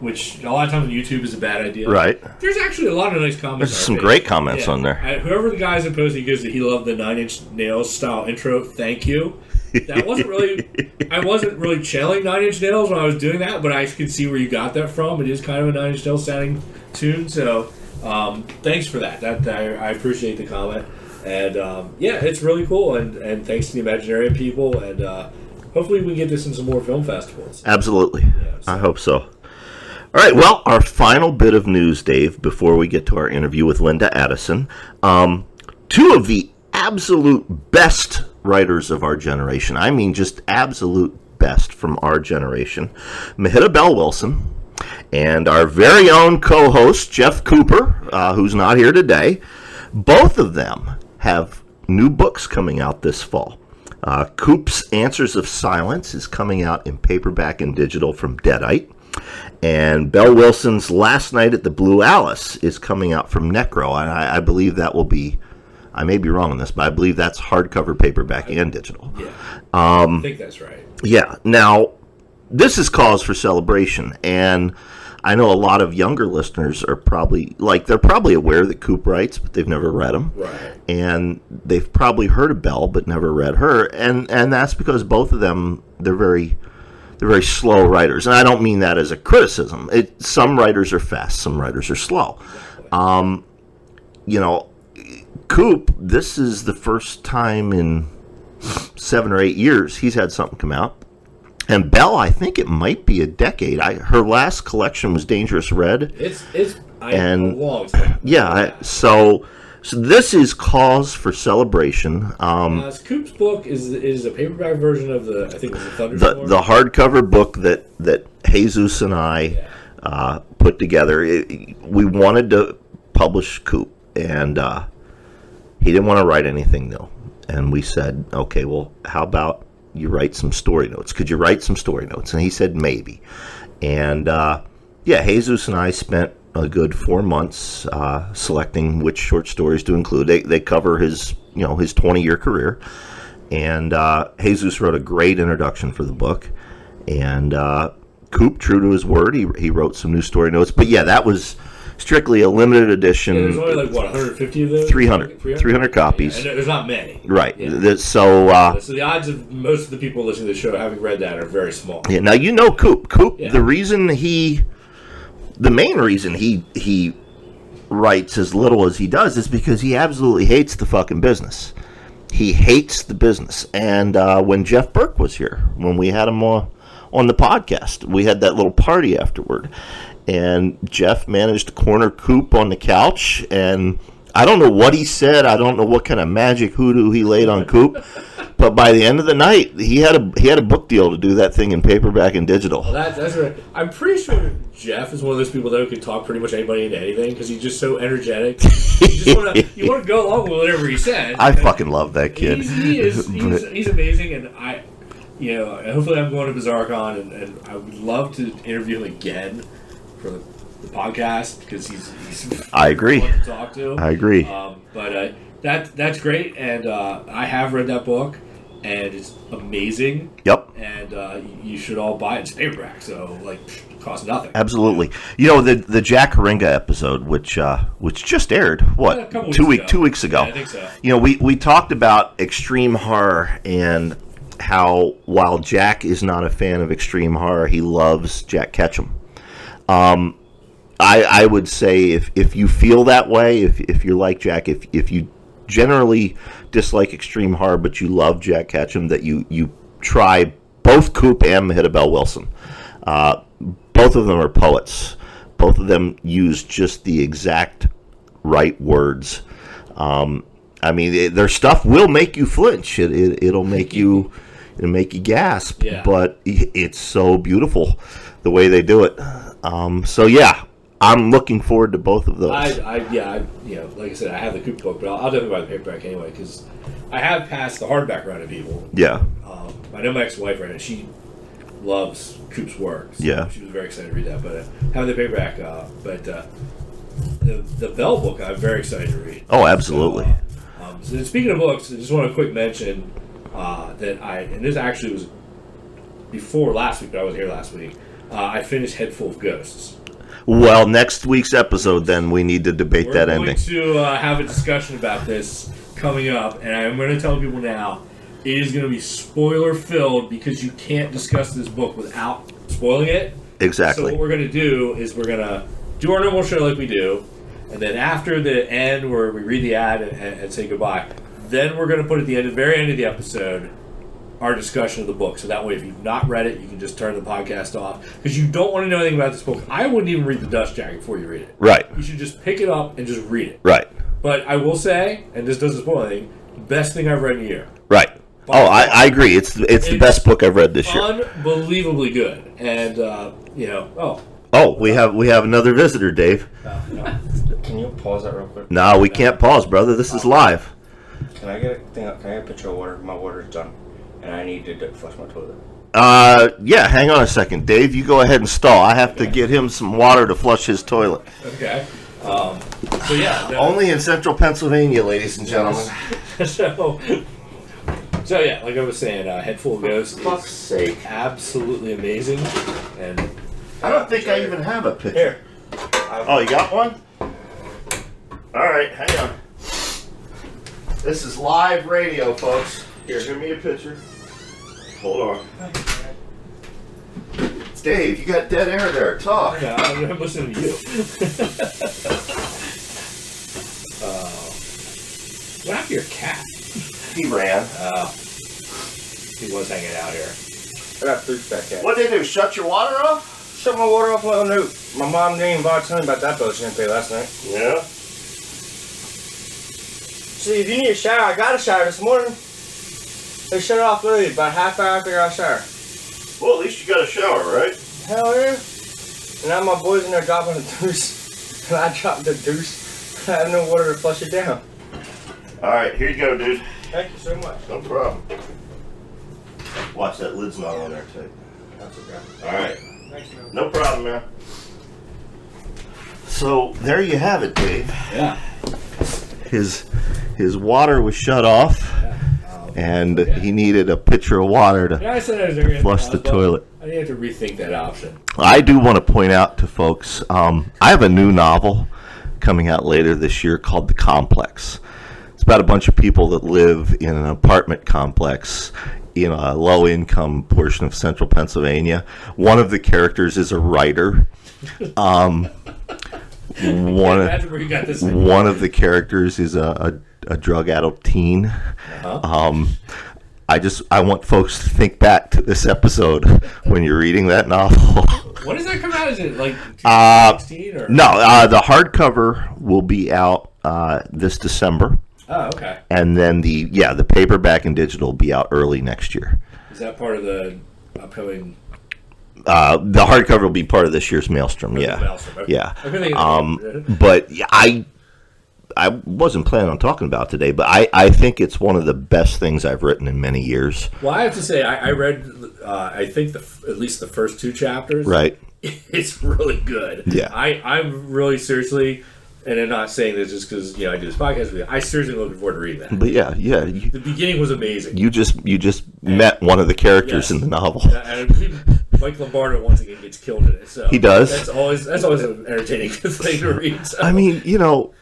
which a lot of times on YouTube is a bad idea. Right. There's actually a lot of nice comments. There's some our great page. comments on there. Whoever the guys in posting gives that he loved the Nine Inch Nails style intro. Thank you. That wasn't really. I wasn't really channeling Nine Inch Nails when I was doing that, but I can see where you got that from. It is kind of a Nine Inch Nails sounding tune. So, um, thanks for that. That I, I appreciate the comment. And um, yeah, it's really cool. And and thanks to the Imaginarium people. And uh, hopefully we can get this in some more film festivals. Absolutely. so- I hope so. All right. Well, our final bit of news, Dave, before we get to our interview with Linda Addison. Um, two of the absolute best writers of our generation. I mean, just absolute best from our generation. Mehitobel Wilson and our very own co host, Geoff Cooper, uh, who's not here today. Both of them have new books coming out this fall. Uh, Coop's Answers of Silence is coming out in paperback and digital from Deadite. And Bell Wilson's Last Night at the Blue Alice is coming out from Necro. And I, I believe that will be, I may be wrong on this, but I believe that's hardcover, paperback, and digital. Yeah, Um, I think that's right. Yeah. Now, this is cause for celebration, and I know a lot of younger listeners are probably like they're probably aware that Coop writes, but they've never read him, Right. and they've probably heard of Bell but never read her, and and that's because both of them they're very they're very slow writers, and I don't mean that as a criticism. It some writers are fast, some writers are slow. Um, you know, Coop, this is the first time in seven or eight years he's had something come out. And Bell, I think it might be a decade. I her last collection was Dangerous Red. It's it's I, And- long. Yeah, I, so so this is cause for celebration. Um, Uh, Coop's book is is a paperback version of the I think it was the the the hardcover book that that Jesus and I uh, put together. It, we wanted to publish Coop, and uh, he didn't want to write anything new. And we said, okay, well, how about you write some story notes? Could you write some story notes? And he said maybe. And uh, yeah, Jesus and I spent a good four months uh, selecting which short stories to include. They, they cover his you know his 20 year career, and uh, Jesus wrote a great introduction for the book. And uh, Coop, true to his word, he, he wrote some new story notes. But yeah, that was strictly a limited edition. Yeah, there's only like what 150 of those. 300 300 copies. Yeah, and there's not many. Right. Yeah. So, uh, So the odds of most of the people listening to the show having read that are very small. yeah, now you know Coop. Coop. The reason he, the main reason he he writes as little as he does is because he absolutely hates the fucking business. He hates the business. And uh, when Jeff Burke was here, when we had him uh, on the podcast, we had that little party afterward, and Jeff managed to corner Coop on the couch and. I don't know what he said. I don't know what kind of magic hoodoo he laid on Coop, but by the end of the night, he had a he had a book deal to do that thing in paperback and digital. That, that's right. I'm pretty sure Jeff is one of those people that can talk pretty much anybody into anything because he's just so energetic. just want to <laughs> you want to go along with whatever he says. I fucking love that kid. He's, he is <laughs> he's, he's amazing, and I, you know, hopefully I'm going to BizarroCon, and, and I would love to interview him again for the, the podcast because he's, he's I agree. to talk to. I agree. Um, but uh, that that's great, and uh, I have read that book, and it's amazing, Yep. and uh, you should all buy it. It's paperback, so like it costs nothing. Absolutely. You know the the Jack Haringa episode, which uh, which just aired, what couple two weeks week ago. two weeks ago. Yeah, I think so. You know, we we talked about extreme horror and how while Jack is not a fan of extreme horror, he loves Jack Ketchum. Um, I I would say if if you feel that way, if if you're like Jack, if if you generally dislike extreme horror but you love Jack Ketchum, that you you try both Coop and Mahita Wilson. Uh, both of them are poets. Both of them use just the exact right words. Um, I mean, it, their stuff will make you flinch. It, it it'll make you it'll make you gasp. Yeah. But it's so beautiful the way they do it. Um, so yeah, I'm looking forward to both of those. I, I yeah, I, you know, like I said, I have the Coop book, but I'll, I'll definitely buy the paperback anyway because I have passed the hardback round of Evil. yeah, Um, I know my ex-wife read it. She loves Coop's work. so Yeah. she was very excited to read that. But uh, having the paperback, uh, but uh, the the Bell book, I'm very excited to read. Oh, absolutely. So, uh, um, so speaking of books, I just want to quick mention uh, that I and this actually was before last week, but I was here last week. Uh, I finished Head Full of Ghosts. Well, next week's episode, then we need to debate We're that going ending. to uh, have a discussion about this coming up, and I'm going to tell people now it is going to be spoiler filled because you can't discuss this book without spoiling it. Exactly. So what we're going to do is we're going to do our normal show like we do, and then after the end where we read the ad and, and, and say goodbye, then we're going to put at the end, the very end of the episode, our discussion of the book. So that way, if you've not read it, you can just turn the podcast off because you don't want to know anything about this book. I wouldn't even read the Dust Jacket before you read it. Right. You should just pick it up and just read it. Right. But I will say, and this doesn't spoil anything, best thing I've read in a year. Right. Oh, I, I agree. It's it's the best book I've read this year. Unbelievably good. And, uh, you know, oh. Oh, we have we have another visitor, Dave. <laughs> Can you pause that real quick? No, we can't pause, brother. This is live. Can I get a thing? Can I get a picture of water? My water's done, and I need to flush my toilet. Uh, yeah. Hang on a second, Dave. You go ahead and stall. I have to get him some water to flush his toilet. Okay. Um, so, yeah. no- Only in central Pennsylvania, ladies and gentlemen. <laughs> so, so, yeah, like I was saying, uh, Head Full of Ghosts Fuck's is sake! absolutely amazing. And I don't think I even have a picture. Here. Oh, you got one? All right, hang on. This is live radio, folks. Here, give me a picture. Hold on. Dave, you got dead air there. Talk. yeah, I'm I'm listening to you. <laughs> uh, what happened to your cat? He ran. Uh, he was hanging out here. I got fruits back at. What did they do? Shut your water off? Shut my water off. Well, no. My mom didn't even bother telling me about that bill she didn't pay last night. Yeah. See, if you need a shower, I got a shower this morning. They shut it off literally about half hour after I got a shower. Well, at least you got a shower, right? Hell yeah. And now my boys in there dropping a deuce. <laughs> And I dropped the deuce. <laughs> I have no water to flush it down. All right, here you go, dude. Thank you so much. No problem. Watch that lid's not on there, tight. That's okay. All right. Thanks, man. No problem, man. So there you have it, Dave. Yeah. His his water was shut off, and he needed a pitcher of water to. Yeah, I said I was going Flush the toilet. I need to rethink that option. I do want to point out to folks, um, I have a new novel coming out later this year called The Complex. It's about a bunch of people that live in an apartment complex in a low income portion of central Pennsylvania. One of the characters is a writer. Um, <laughs> one of, Imagine where you got this. one of the characters is a, a, a drug addict teen. Um, I just I want folks to think back to this episode when you're reading that novel. <laughs> When does that come out? Is it like Uh, or no, uh, the hardcover will be out uh, this December, Oh, okay. and then the yeah the paperback and digital will be out early next year. Is that part of the upcoming? Uh, the hardcover will be part of this year's Maelstrom. Yeah, Maelstrom, okay. yeah. I couldn't think of the Um, but I I wasn't planning on talking about today, but I, I think it's one of the best things I've written in many years. Well, I have to say, I, I read, uh, I think the at least the first two chapters. Right. <laughs> It's really good. Yeah. I, I'm really seriously, and I'm not saying this just because you know I do this podcast with you. I seriously looking forward to reading that. But yeah, yeah, you, The beginning was amazing. you just you just met one of the characters Yes. in the novel. And Mike Lombardo once again gets killed in it. So He does. That's always that's always an entertaining <laughs> thing to read. So. I mean, you know,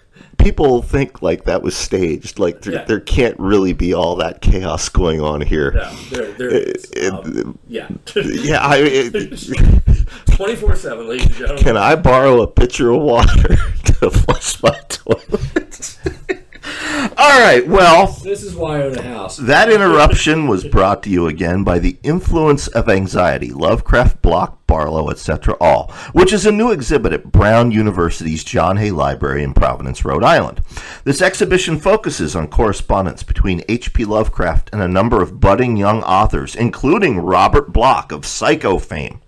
people think like that was staged. Like there, Yeah. there can't really be all that chaos going on here. no, there, there is. It- Um, yeah, <laughs> Yeah, I. <laughs> Twenty four seven, ladies and gentlemen. can I borrow a pitcher of water <laughs> to flush my toilet? all right. Well, This is why I own a house. That interruption was brought to you again by the influence of anxiety, Lovecraft, Bloch, Barlow, etc. All, which is a new exhibit at Brown University's John Hay Library in Providence, Rhode Island. This exhibition focuses on correspondence between H.P. Lovecraft and a number of budding young authors, including Robert Bloch of Psycho fame.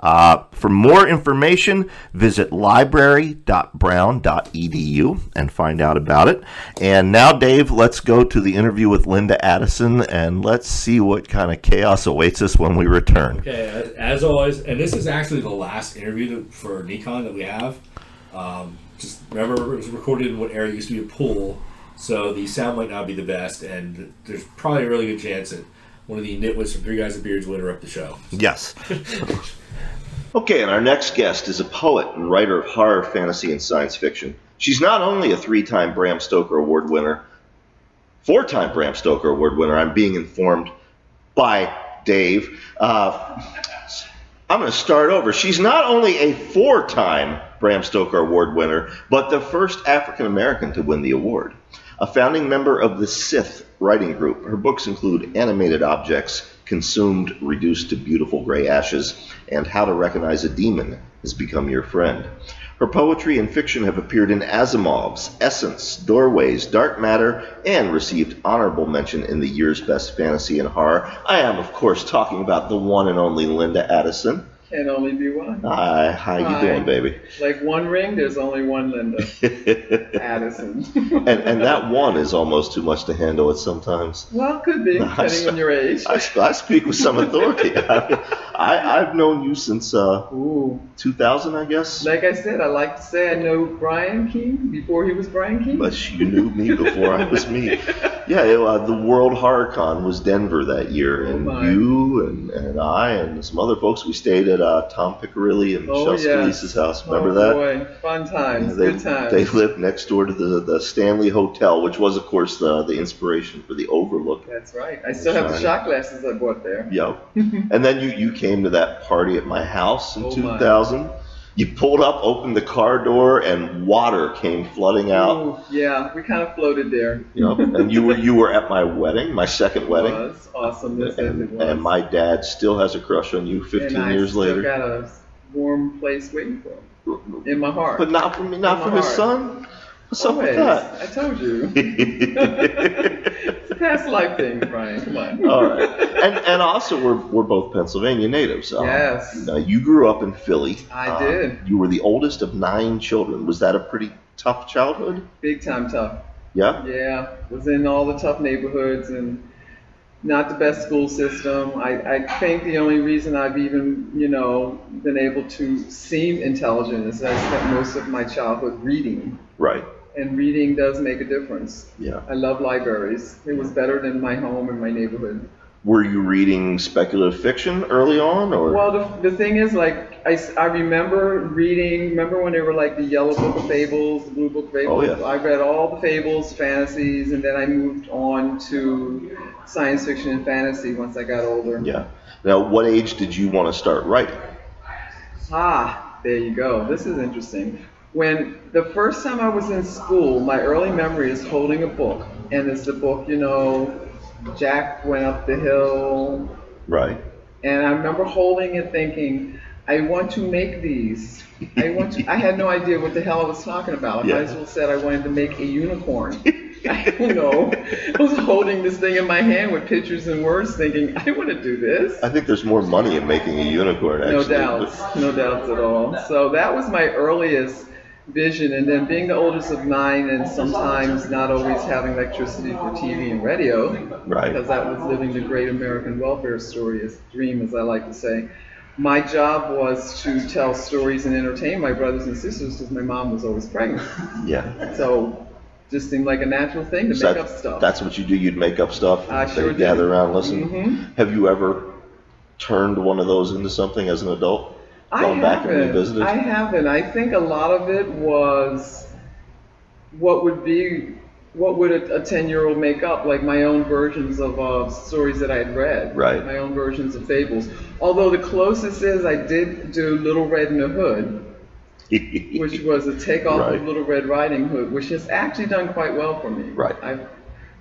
Uh, for more information, visit library.brown.edu and find out about it. And now, Dave, let's go to the interview with Linda Addison and let's see what kind of chaos awaits us when we return. Okay, as, always, and this is actually the last interview that, for Necon that we have. Um, just remember, it was recorded in what area used to be a pool, so the sound might not be the best, and there's probably a really good chance that one of the nitwits from Three Guys with Beards will interrupt the show. Yes. <laughs> okay, and our next guest is a poet and writer of horror, fantasy, and science fiction. She's not only a three time Bram Stoker Award winner, four time Bram Stoker Award winner, I'm being informed by Dave. Uh, I'm going to start over. She's not only a four time Bram Stoker Award winner, but the first African American to win the award. A founding member of the CITH writing group, her books include Animated Objects, Consumed, Reduced to Beautiful Gray Ashes, and How to Recognize a Demon Has Become Your Friend. Her poetry and fiction have appeared in Asimov's, Essence, Doorways, Dark Matter, and received honorable mention in the year's Best Fantasy and Horror. I am, of course, talking about the one and only Linda Addison. Can only be one. Hi, how you Hi. doing, baby? Like one ring, there's only one Linda <laughs> Addison. and and that one is almost too much to handle at sometimes. well, could be, depending on your age. I, I speak with some authority. I, <laughs> <laughs> I've known you since uh, Ooh. 2000, I guess. Like I said, I like to say I know Brian Keene before he was Brian Keene. But you knew me before I was me. <laughs> Yeah, it, uh, the World Horror Con was Denver that year, and Oh, my. you and, and I and some other folks, we stayed at uh, Tom Piccirilli and Oh, Michelle yes. Scalise's house. Remember oh, that? Boy, fun times, they, good times. they lived next door to the, the Stanley Hotel, which was, of course, the, the inspiration for the Overlook. That's right. I still have the shot glasses I bought there. Yo. <laughs> and then you, you came to that party at my house in Oh, my. 2000. You pulled up, opened the car door, and water came flooding out. Ooh, yeah, we kind of floated there. You know, and you were you were at my wedding, my second It wedding, was awesome. Yes, it and, was. and my dad still has a crush on you. Fifteen and I years still later, got a warm place waiting for him in my heart. but not for me, not for his son. What's up with that? I told you. <laughs> it's a past life thing, Brian. Come on. All right, and and also we're we're both Pennsylvania natives. Um, Yes. Now you grew up in Philly. I Um, did. You were the oldest of nine children. Was that a pretty tough childhood? Big time tough. Yeah. Yeah, was in all the tough neighborhoods and not the best school system. I, I think the only reason I've even, you know, been able to seem intelligent is that I spent most of my childhood reading. Right. And reading does make a difference. Yeah. I love libraries. It was better than my home and my neighborhood. Were you reading speculative fiction early on, or? Well, the, the thing is, like, I, I remember reading, remember when they were like the Yellow Book of Fables, the Blue Book of Fables? Oh, yeah. I read all the fables, fantasies, and then I moved on to science fiction and fantasy once I got older. yeah. Now, what age did you want to start writing? Ah, there you go. This is interesting. When the first time I was in school, my early memory is holding a book, and it's the book, you know, Jack went up the hill, Right. And I remember holding it thinking, I want to make these. I want to, I had no idea what the hell I was talking about. I Yeah. might as well said I wanted to make a unicorn. <laughs> I don't know. I was holding this thing in my hand with pictures and words thinking, I want to do this. I think there's more money in making a unicorn. No doubts. No doubts at all. So that was my earliest vision. And then being the oldest of nine and sometimes not always having electricity for TV and radio, Right. because that was living the great American welfare story, as dream, as I like to say. My job was to tell stories and entertain my brothers and sisters because my mom was always pregnant. Yeah. So just seemed like a natural thing to So make that- up stuff. That's what you do. You'd make up stuff. I sure did. gather around, listen. Mhm. Have you ever turned one of those into something as an adult? Gone I back and haven't. revisited? I haven't. I think a lot of it was what would be what would a ten-year-old make up, like my own versions of uh, stories that I had read, Right. My own versions of fables. Although the closest is I did do Little Red in the Hood, <laughs> which was a takeoff Right. of Little Red Riding Hood, which has actually done quite well for me. Right. I've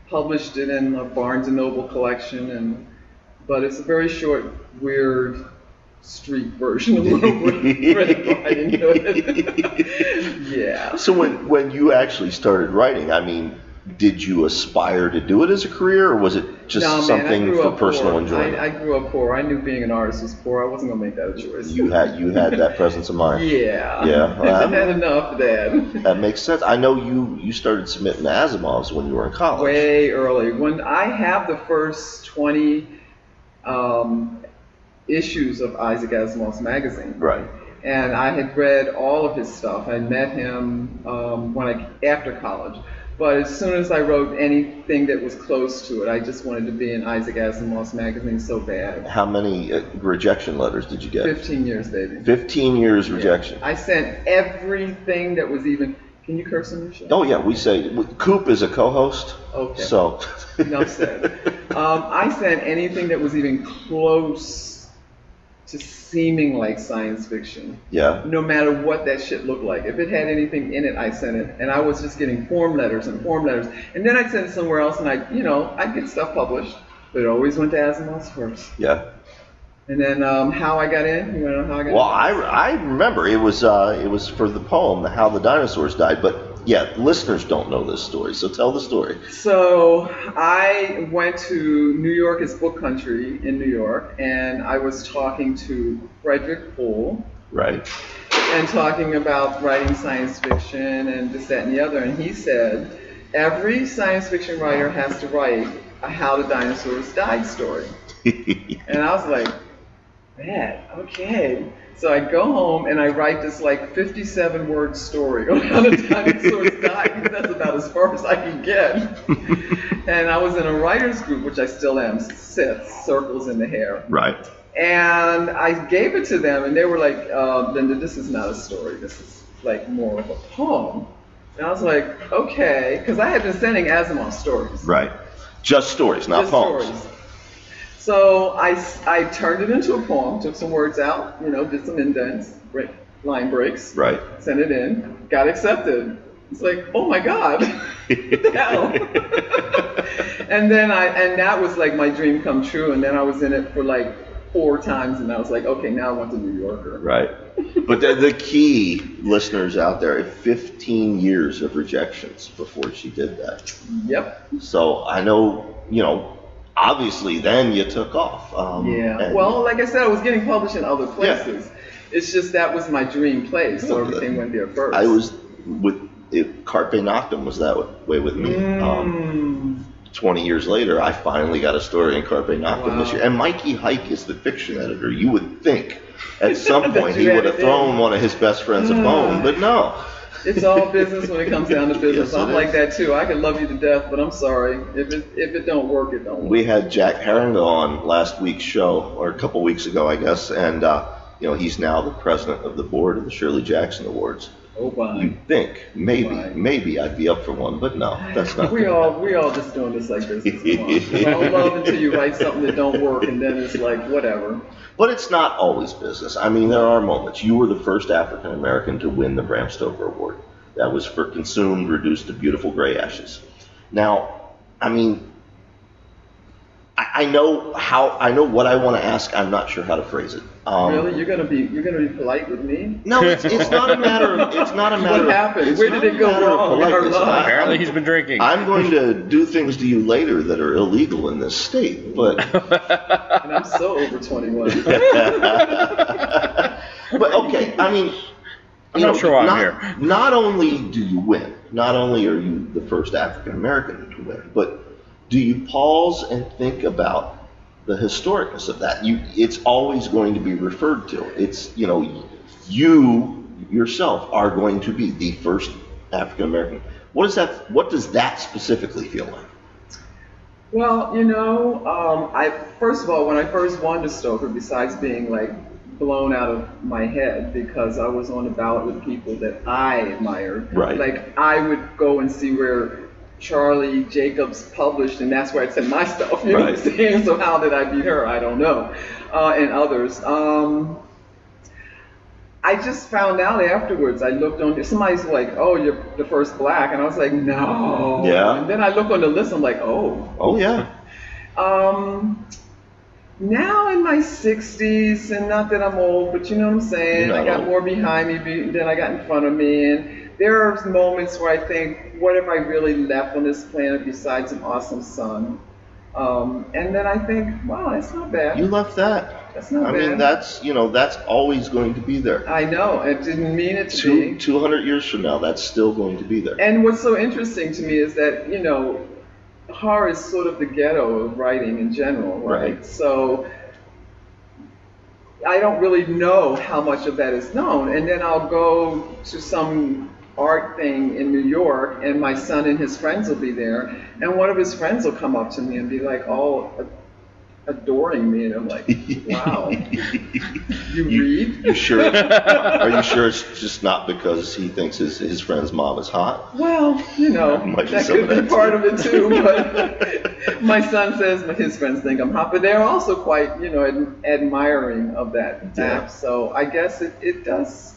published it in a Barnes and Noble collection, and but it's a very short, weird street version of Little Red Riding Hood. yeah. So when when you actually started writing, I mean, did you aspire to do it as a career, or was it just No, man, something for personal poor. enjoyment? I, I grew up poor. I knew being an artist was poor. I wasn't gonna make that a choice. you had you had that presence of mind. <laughs> Yeah. Yeah, <laughs> well, I had enough of that. <laughs> That makes sense. I know you you started submitting to Asimov's when you were in college. way early. When I have the first 20 um, issues of Isaac Asimov's magazine, Right. and I had read all of his stuff. I met him um, when I after college, but as soon as I wrote anything that was close to it, I just wanted to be in Isaac Asimov's magazine so bad. How many uh, rejection letters did you get? 15 years, baby. 15 years rejection. I sent everything that was even. Can you curse on your show? Oh yeah, we say Coop is a co-host. Okay. So. Enough said. <laughs> Um, I sent anything that was even close to seeming like science fiction, yeah. no matter what that shit looked like. If it had anything in it, I sent it, and I was just getting form letters and form letters, and then I'd send it somewhere else, and I, you know, I'd get stuff published, but it always went to Asimov's first. Yeah. And then um, how I got in? You want to know how I got Well, in? I, I remember it was uh, it was for the poem "How the Dinosaurs Died," but yeah, listeners don't know this story, so tell the story. So I went to New York as book country in New York, and I was talking to Frederik Pohl Right. and talking about writing science fiction and this, that, and the other. And he said every science fiction writer has to write a How the Dinosaurs Died story. <laughs> And I was like, man, okay. So I go home and I write this like 57 word story <laughs> on how the dinosaurs <laughs> died. That's about as far as I can get. <laughs> and I was in a writer's group, which I still am, CITH, circles in the hair. right. And I gave it to them, and they were like, uh, Linda, this is not a story. This is like more of a poem. And I was like, okay, because I had been sending Asimov stories. Right. Just stories, not Just poems. stories. So I, I turned it into a poem, took some words out, you know, did some indents, break, line breaks, Right. sent it in, got accepted. It's like, oh my God, <laughs> what the hell? <laughs> and then I, and that was like my dream come true. And then I was in it for like four times, and I was like, okay, now I want the New Yorker. Right. But the, the key, listeners out there, 15 years of rejections before she did that. Yep. So I know, you know, obviously then you took off. Um, Yeah. Well, like I said, I was getting published in other places. It's just that was my dream place, so everything went there first. I was with it, Carpe Noctem was that way with me. Um, Mm, 20 years later, I finally got a story in Carpe Noctem this year. And Mikey Hike is the fiction editor. You would think at <laughs> some point he would have thrown one of his best friends a bone, but no. It's all business when it comes down to business. Yes, it I'm is. like that too. I can love you to death, but I'm sorry if it if it don't work, it don't work. We had Jack Haringa on last week's show, or a couple weeks ago, I guess, and uh, you know he's now the president of the board of the Shirley Jackson Awards. Oh my. You'd think maybe, maybe I'd be up for one, but no, that's not. We all we all just doing this like business. Come on. You don't love until you write something that don't work, and then it's like whatever. But it's not always business. I mean, there are moments. You were the first African American to win the Bram Stoker Award. That was for Consumed, Reduced to Beautiful Gray Ashes. Now, I mean, I, I know how. I know what I want to ask. I'm not sure how to phrase it. Um, really, you're gonna be you're gonna be polite with me? No, it's, it's not a matter of. It's not a matter. What of- happened? it's Where did it go matter of wrong? Our politeness. I- Apparently, he's been drinking. I'm going to do things to you later that are illegal in this state, but <laughs> And I'm so over 21. <laughs> but okay, I mean, I'm not know, sure why I'm here. Not only do you win, not only are you the first African American to win, but do you pause and think about the historicness of that? You, it's always going to be referred to. It's you know, you yourself are going to be the first African American. What does that? What does that specifically feel like? Well, you know, um, I first of all, when I first won the Stoker, besides being like blown out of my head because I was on a ballot with people that I admired, Right. like I would go and see where Charlee Jacobs published, and that's where I'd send my stuff. You know what I'm Right. saying? So how did I beat her? I don't know, uh, and others. Um, I just found out afterwards. I looked on. Somebody's like, "Oh, you're the first black," and I was like, "No." Yeah. And then I look on the list. I'm like, "Oh." Oh yeah, Um, now in my 60s, and not that I'm old, but you know what I'm saying. I got old. more behind me than I got in front of me, and there are moments where I think, what have I really left on this planet besides an awesome sun? Um, and then I think, wow, that's not bad. you left that. That's not I bad. I mean, that's you know, that's always going to be there. I know. It didn't mean it to Two be. two hundred years from now, that's still going to be there. And what's so interesting to me is that, you know, horror is sort of the ghetto of writing in general, right? Right. So I don't really know how much of that is known. And then I'll go to some art thing in New York, and my son and his friends will be there, and one of his friends will come up to me and be like, all adoring me, and I'm like, <laughs> wow, you read? You sure? <laughs> Are you sure it's just not because he thinks his his friend's mom is hot? Well, you know, <laughs> Might that could of be that, part too. of it too. But my son says his friends think I'm hot, but they're also quite, you know, ad- admiring of that Yeah. So I guess it, it does,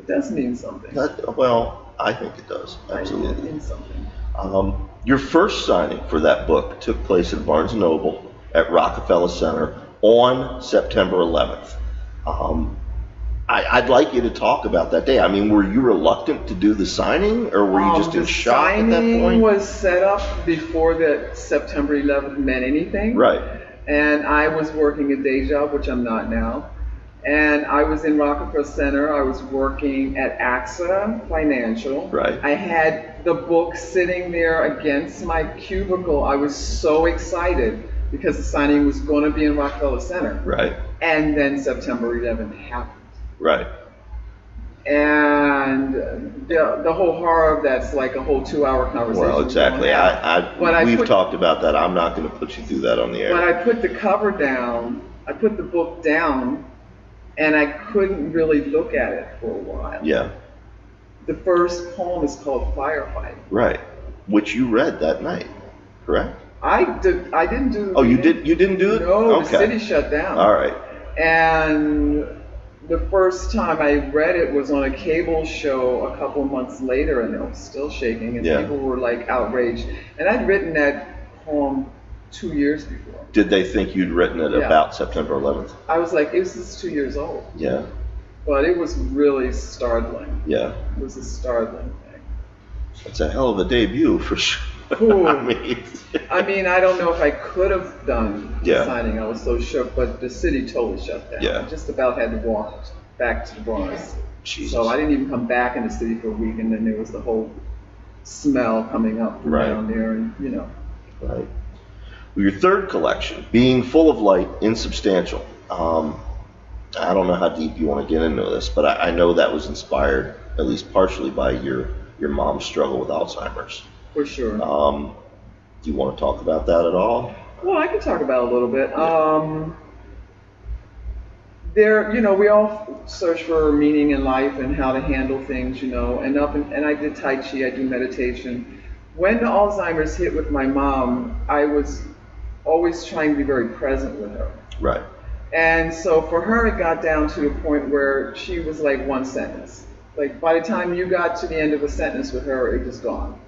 it does mean something. That, well, I think it does It absolutely. means something. Um, your first signing for that book took place at Barnes Noble at Rockefeller Center on September 11th. Um, I, I'd like you to talk about that day. I mean, were you reluctant to do the signing, or were you Um, just in shock at that point? The signing was set up before that September 11th meant anything. Right. and I was working a day job, which I'm not now. And I was in Rockefeller Center. I was working at AXA Financial. Right. I had the book sitting there against my cubicle. I was so excited because the signing was going to be in Rockefeller Center. Right. And then September 11th happened. Right. And the, the whole horror of that's like a whole two-hour conversation. Well, exactly. I, I, I we've put- talked about that. I'm not going to put you through that on the air. When I put the cover down, I put the book down, and I couldn't really look at it for a while. yeah. The first poem is called Firefight. Right. Which you read that night, correct? I did. I didn't do. Oh, you did. You didn't do it. No, Okay. the city shut down. All right. And the first time I read it was on a cable show a couple months later, and it was still shaking, and Yeah. people were like outraged. And I'd written that poem two years before. Did they think you'd written it Yeah. about September 11th? I was like, it was just two years old, Yeah. but it was really startling. Yeah. It was a startling thing. It's a hell of a debut for sure. <laughs> I mean, I mean, I don't know if I could have done the Yeah. signing. I was so shook, but the city totally shut down. Yeah. I just about had to walk back to the Bronx. Jesus. So I didn't even come back in the city for a week, and then there was the whole smell coming up from Right. down there, and you know. Right. Your third collection, being full of light, insubstantial. Um, I don't know how deep you want to get into this, but I, I know that was inspired, at least partially, by your your mom's struggle with Alzheimer's. For sure. Um, do you want to talk about that at all? Well, I can talk about it a little bit. Um, there, you know, we all search for meaning in life and how to handle things, you know. And up in, and I did Tai Chi, I do meditation. When the Alzheimer's hit with my mom, I was always trying to be very present with her. Right. And so for her, it got down to a point where she was like one sentence. Like by the time you got to the end of a sentence with her, it was gone.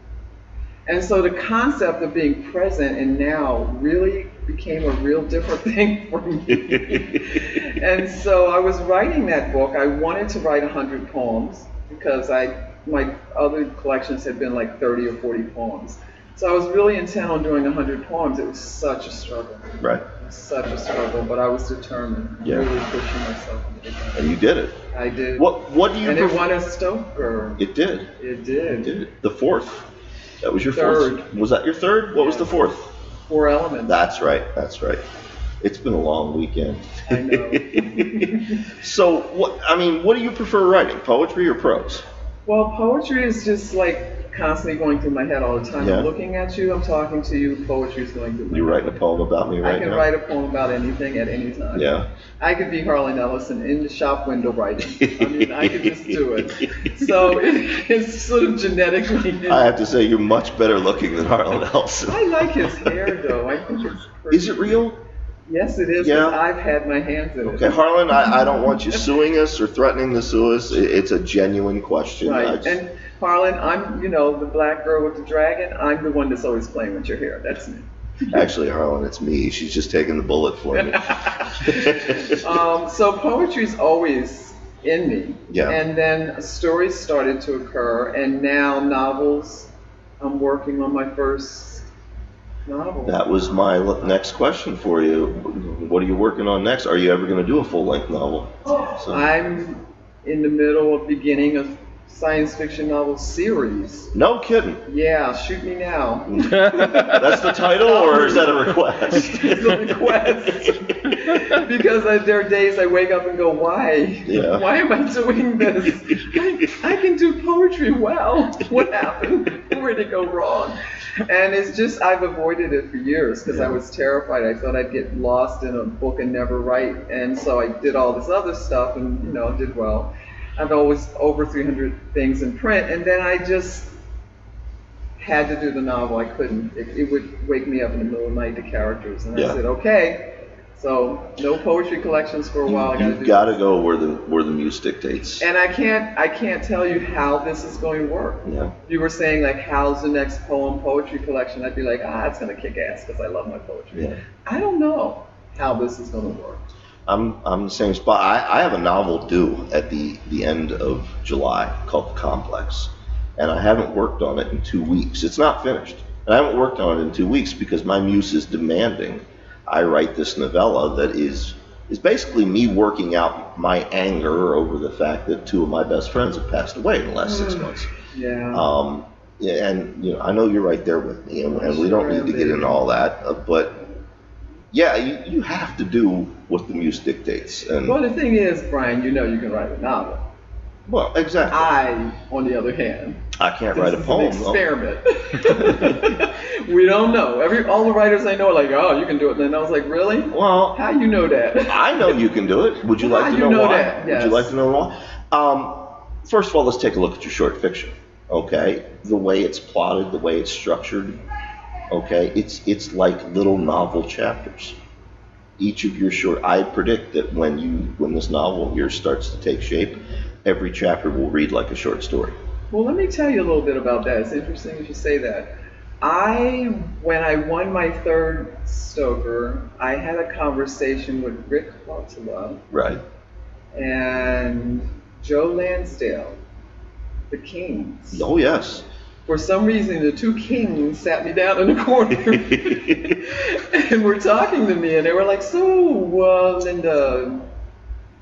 And so the concept of being present and now really became a real different <laughs> thing for me. <laughs> and so I was writing that book. I wanted to write 100 poems because I my other collections had been like 30 or 40 poems. So I was really intent on doing 100 poems. It was such a struggle Right. such a struggle, but I was determined, Yeah. really pushing myself it And you did it. I did. What What do you? and it pref- won a Stoker. It did. It did. It did. The fourth. That was your Third. fourth. Was that your third? What was the fourth? Four elements. That's right. That's right. It's been a long weekend. I know. <laughs> so what? I mean, what do you prefer writing? Poetry or prose? Well, poetry is just like constantly going through my head all the time. Yeah. I'm looking at you, I'm talking to you, poetry is going through my You head. writing a poem about me right now? I can now? write a poem about anything at any time. Yeah. I could be Harlan Ellison in the shop window writing. I mean, I could just do it. <laughs> So it, <laughs> it's sort of genetically. <laughs> I have to say, you're much better looking than Harlan Ellison. I like his hair though. I think it's pretty. Is it real? Yes, it is. Yeah. I've had my hands in it. Okay, Harlan, I, I don't want you suing us or threatening to sue us. It- It's a genuine question. Right. just- And Harlan, I'm, you know, the black girl with the dragon. I'm the one that's always playing with your hair. That's me. Actually, Harlan, it's me. She's just taking the bullet for me. <laughs> <laughs> Um, so poetry's always in me. Yeah. And then stories started to occur, and now novels. I'm working on my first novel. that was my next question for you. What are you working on next? Are you ever going to do a full length novel? So- I'm in the middle of beginning a science fiction novel series. no kidding. Yeah, shoot me now. <laughs> That's the title, or is that a request? <laughs> it's a request. <laughs> because I, there are days I wake up and go, why? Yeah. Why am I doing this? I, I can do poetry well. What happened? Where did it go wrong? And it's just, I've avoided it for years because I was terrified. I thought I'd get lost in a book and never write. And so I did all this other stuff and, you know, did well. I've always over 300 things in print. And then I just had to do the novel. I couldn't. It, it would wake me up in the middle of the night, the characters. And Yeah. I said, okay. So no poetry collections for a while. You've got to go where the where the muse dictates. And I can't, I can't tell you how this is going to work. Yeah. You were saying like, how's the next poem poetry collection? I'd be like, ah, it's gonna kick ass because I love my poetry. Yeah. I don't know how this is gonna work. I'm I'm the same spot. I, I have a novel due at the the end of July called The Complex, and I haven't worked on it in two weeks. It's not finished, and I haven't worked on it in two weeks because my muse is demanding I write this novella that is is basically me working out my anger over the fact that two of my best friends have passed away in the last six months. Yeah. Um, yeah, and you know, I know you're right there with me, and, and we don't need to get into all that. Uh, but yeah, you, you have to do what the muse dictates, and well, the thing is, Brian, you know you can write a novel. well, exactly. I, on the other hand, I can't write a poem. An though. experiment. <laughs> we don't know. Every all the writers I know are like, oh, you can do it. And I was like, really? Well, How you know that? I know you can do it. Would you How like to you know, know why? that? Would you like to know why? Um, first of all, let's take a look at your short fiction. Okay, the way it's plotted, the way it's structured. Okay, it's it's like little novel chapters. Each of your short, I predict that when you when this novel of yours starts to take shape, every chapter will read like a short story. Well, let me tell you a little bit about that. It's interesting that you say that. I, when I won my third Stoker, I had a conversation with Rick Bartolo Right. and Joe Lansdale, the Kings. Oh yes. For some reason, the two kings sat me down in the corner <laughs> and were talking to me, and they were like, "So, uh, Linda,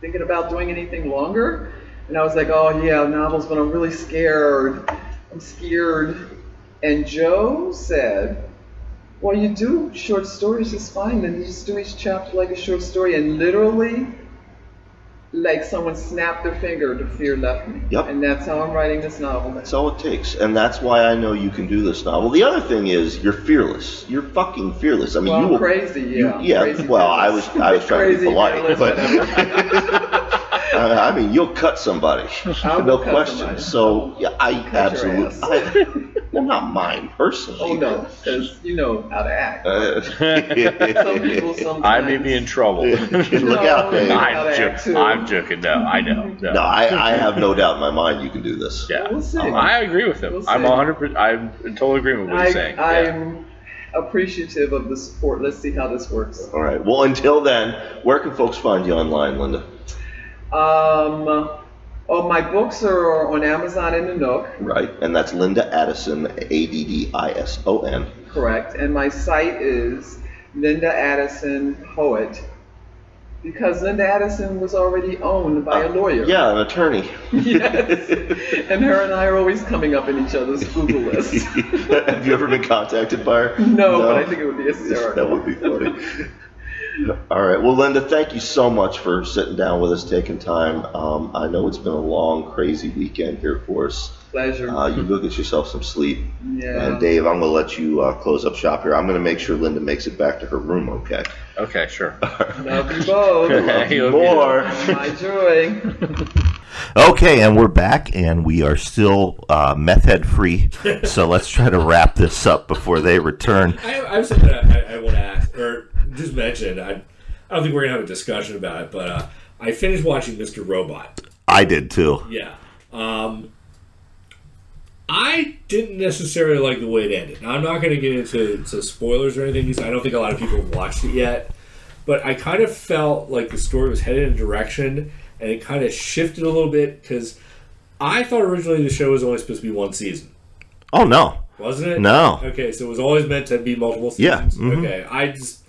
thinking about doing anything longer?" And I was like, "Oh yeah, novels, but I'm really scared. I'm scared." And Joe said, "Well, you do short stories just fine. Then you just do each chapter like a short story." And literally, like someone snapped their finger, the fear left me. Yep. And that's how I'm writing this novel. That's all it takes, and that's why I know you can do this novel. The other thing is you're fearless. You're fucking fearless. I mean, Well, you will, crazy, you- yeah. yeah. Crazy well, I was. I was trying to be <laughs> polite, fearless, but <laughs> I mean, you'll cut somebody, no question. somebody. So yeah, I absolutely. Ass. I, well, not mine personally. Oh no, <laughs> because you know how to act. Uh, Some people sometimes. I may be in trouble. <laughs> <laughs> Look out, No, Dave. no. I'm, Gotta jo- too. I'm joking. No, I know. No. No, I, I have no doubt in my mind you can do this. yeah. We'll see. I agree with him. We'll I'm see. 100. I'm in total agreement with what he's I, saying. Yeah. I'm appreciative of the support. Let's see how this works. All right. Well, until then, where can folks find you online, Linda? Um, oh, my books are on Amazon and the Nook, Right, and that's Linda Addison, A D D I S O N. correct. And my site is Linda Addison Poet, because Linda Addison was already owned by a uh, lawyer. Yeah, an attorney. Yes. <laughs> And her and I are always coming up in each other's Google lists. <laughs> Have you ever been contacted by her? No, but I think it would be hysterical. <laughs> That would be funny. All right. Well, Linda, thank you so much for sitting down with us, taking time. Um, I know it's been a long, crazy weekend here for us. Pleasure. Uh, you go get yourself some sleep. Yeah. And Dave, I'm going to let you uh, close up shop here. I'm going to make sure Linda makes it back to her room, okay? Okay, sure. <laughs> Love you both. Love <laughs> you more. My joy. <laughs> Okay, and we're back, and we are still uh, meth head free. so let's try to wrap this up before they return. I, I have something I, I want to ask, or just mention. I, I don't think we're gonna have a discussion about it, but uh, I finished watching Mr. Robot. I did too. Yeah. Um, I didn't necessarily like the way it ended. Now, I'm not going to get into to spoilers or anything because I don't think a lot of people have watched it yet. But I kind of felt like the story was headed in a direction and it kind of shifted a little bit because I thought originally the show was only supposed to be one season, Oh no. wasn't it? No. Okay, so it was always meant to be multiple Yeah, seasons. mhm. Okay, I just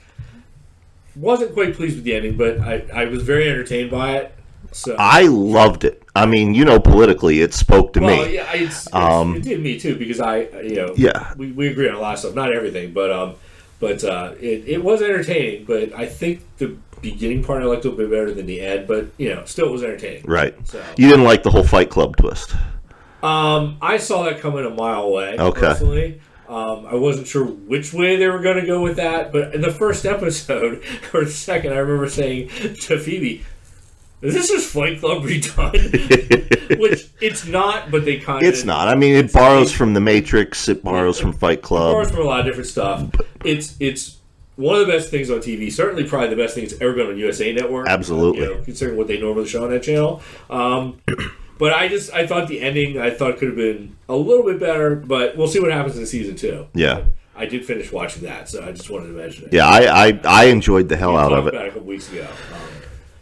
wasn't quite pleased with the ending, but I, I was very entertained by it. So I loved it. I mean, you know, politically, it spoke to Well, me. yeah, it's, it's, Um, it did me too because I, you know, Yeah. we, we agree on a lot of stuff, not everything, but um, but uh, it, it was entertaining. But I think the beginning part I liked a little bit better than the end, but you know, still it was entertaining. Right. So, You didn't like the whole Fight Club twist. um, I saw that coming a mile away. Okay. Personally. Um, I wasn't sure which way they were going to go with that, but in the first <laughs> episode or the second, I remember saying to Phoebe, "Is this just Fight Club redone?" <laughs> Which it's not, but they kind of It's not. I mean, it borrows from The Matrix. It borrows from Fight Club, borrows from a lot of different stuff. It's it's one of the best things on TV. Certainly, probably the best thing that's ever been on USA Network. Absolutely. you know, considering what they normally show on that channel. Um, but I just I thought the ending I thought could have been a little bit better. But we'll see what happens in season two. Yeah. I did finish watching that, so I just wanted to mention it. Yeah, I, I, I enjoyed the hell out of it. about it a couple weeks ago. Um,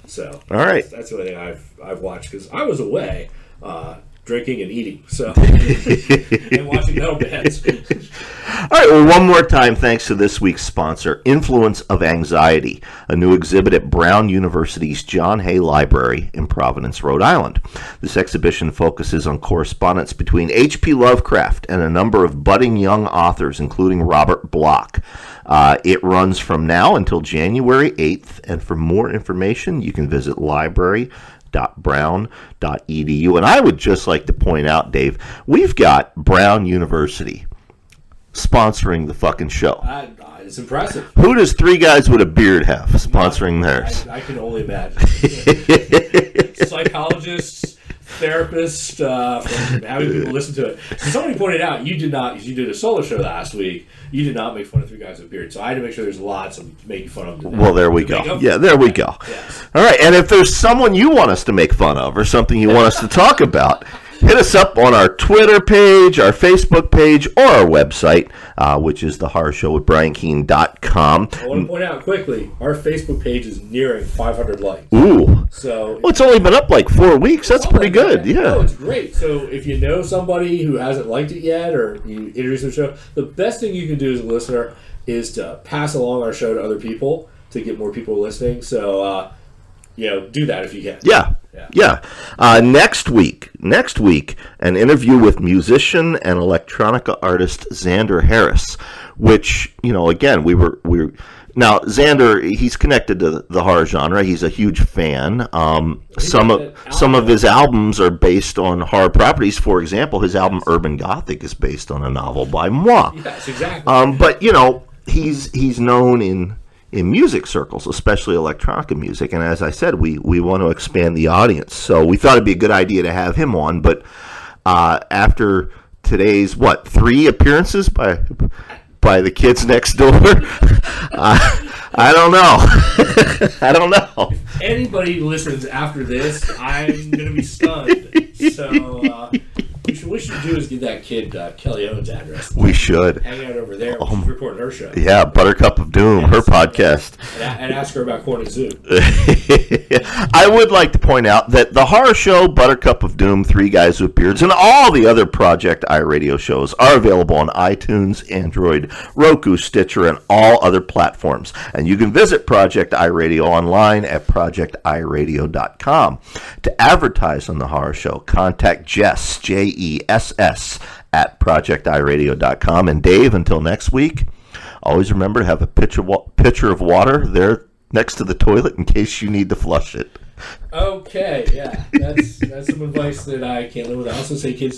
so All right. that's, that's the only thing I've I've watched because I was away. Uh, drinking and eating, so <laughs> and watching metal bands. <laughs> All right, well, one more time, thanks to this week's sponsor, Influence of Anxiety, a new exhibit at Brown University's John Hay Library in Providence, Rhode Island. This exhibition focuses on correspondence between H.P. Lovecraft and a number of budding young authors, including Robert Bloch. Uh, it runs from now until January 8th, and for more information, you can visit library.brown.edu. And I would just like to point out, Dave, we've got Brown University sponsoring the fucking show. I- it's impressive. Who does three guys with a beard have sponsoring theirs? I, I can only imagine. <laughs> Psychologists, therapists, uh, having people listen to it. Somebody pointed out you did not. You did a solo show last week. You did not make fun of three guys with beards. So I had to make sure there's lots of making fun of them. Well, there we go. Yeah, there we go. Yes. All right, and if there's someone you want us to make fun of or something you want us to talk about, hit us up on our Twitter page, our Facebook page, or our website, uh, which is the horror show with briankeene.com. I want to point out quickly, our Facebook page is nearing 500 likes. Ooh. So Well, it's only been up like four weeks. That's pretty like good. that. Yeah. it's great. So if you know somebody who hasn't liked it yet, or you introduce the show, the best thing you can do as a listener is to pass along our show to other people to get more people listening. So uh, you know, do that if you can. Yeah. Yeah. Yeah. Uh, next week, next week, an interview with musician and electronica artist Xander Harris, which, you know, again, we were, we were, now Xander, he's connected to the horror genre. He's a huge fan. Um, some of some of his albums are based on horror properties. For example, his album Urban Gothic is based on a novel by moi. Yes, exactly. Um, but you know, he's he's known in in music circles, especially electronica music. And as I said, we we want to expand the audience, so we thought it'd be a good idea to have him on. But uh, after today's what three appearances by by the kids next door, <laughs> uh, I don't know. <laughs> I don't know. If Anybody listens after this, I'm gonna be stunned. So uh, we should what we should do is give that kid uh, Kelly Owens' address. We should. Hang out over there. She's recording her show. Yeah, Buttercup of Doom, her podcast. And, and ask her about Corn and Zoo. <laughs> I would like to point out that the horror show Buttercup of Doom, Three Guys with Beards, and all the other Project I radio shows are available on iTunes, Android, Roku, Stitcher, and all other platforms. And you can visit Project I Radio online at projectiradio.com. To advertise on the horror show, contact Jess, J E S S, at projectiradio.com. And Dave, until next week, always remember to have a pitcher, pitcher of water there next to the toilet in case you need to flush it. Okay, yeah, that's that's some advice that I can't live without. I also say kids don't.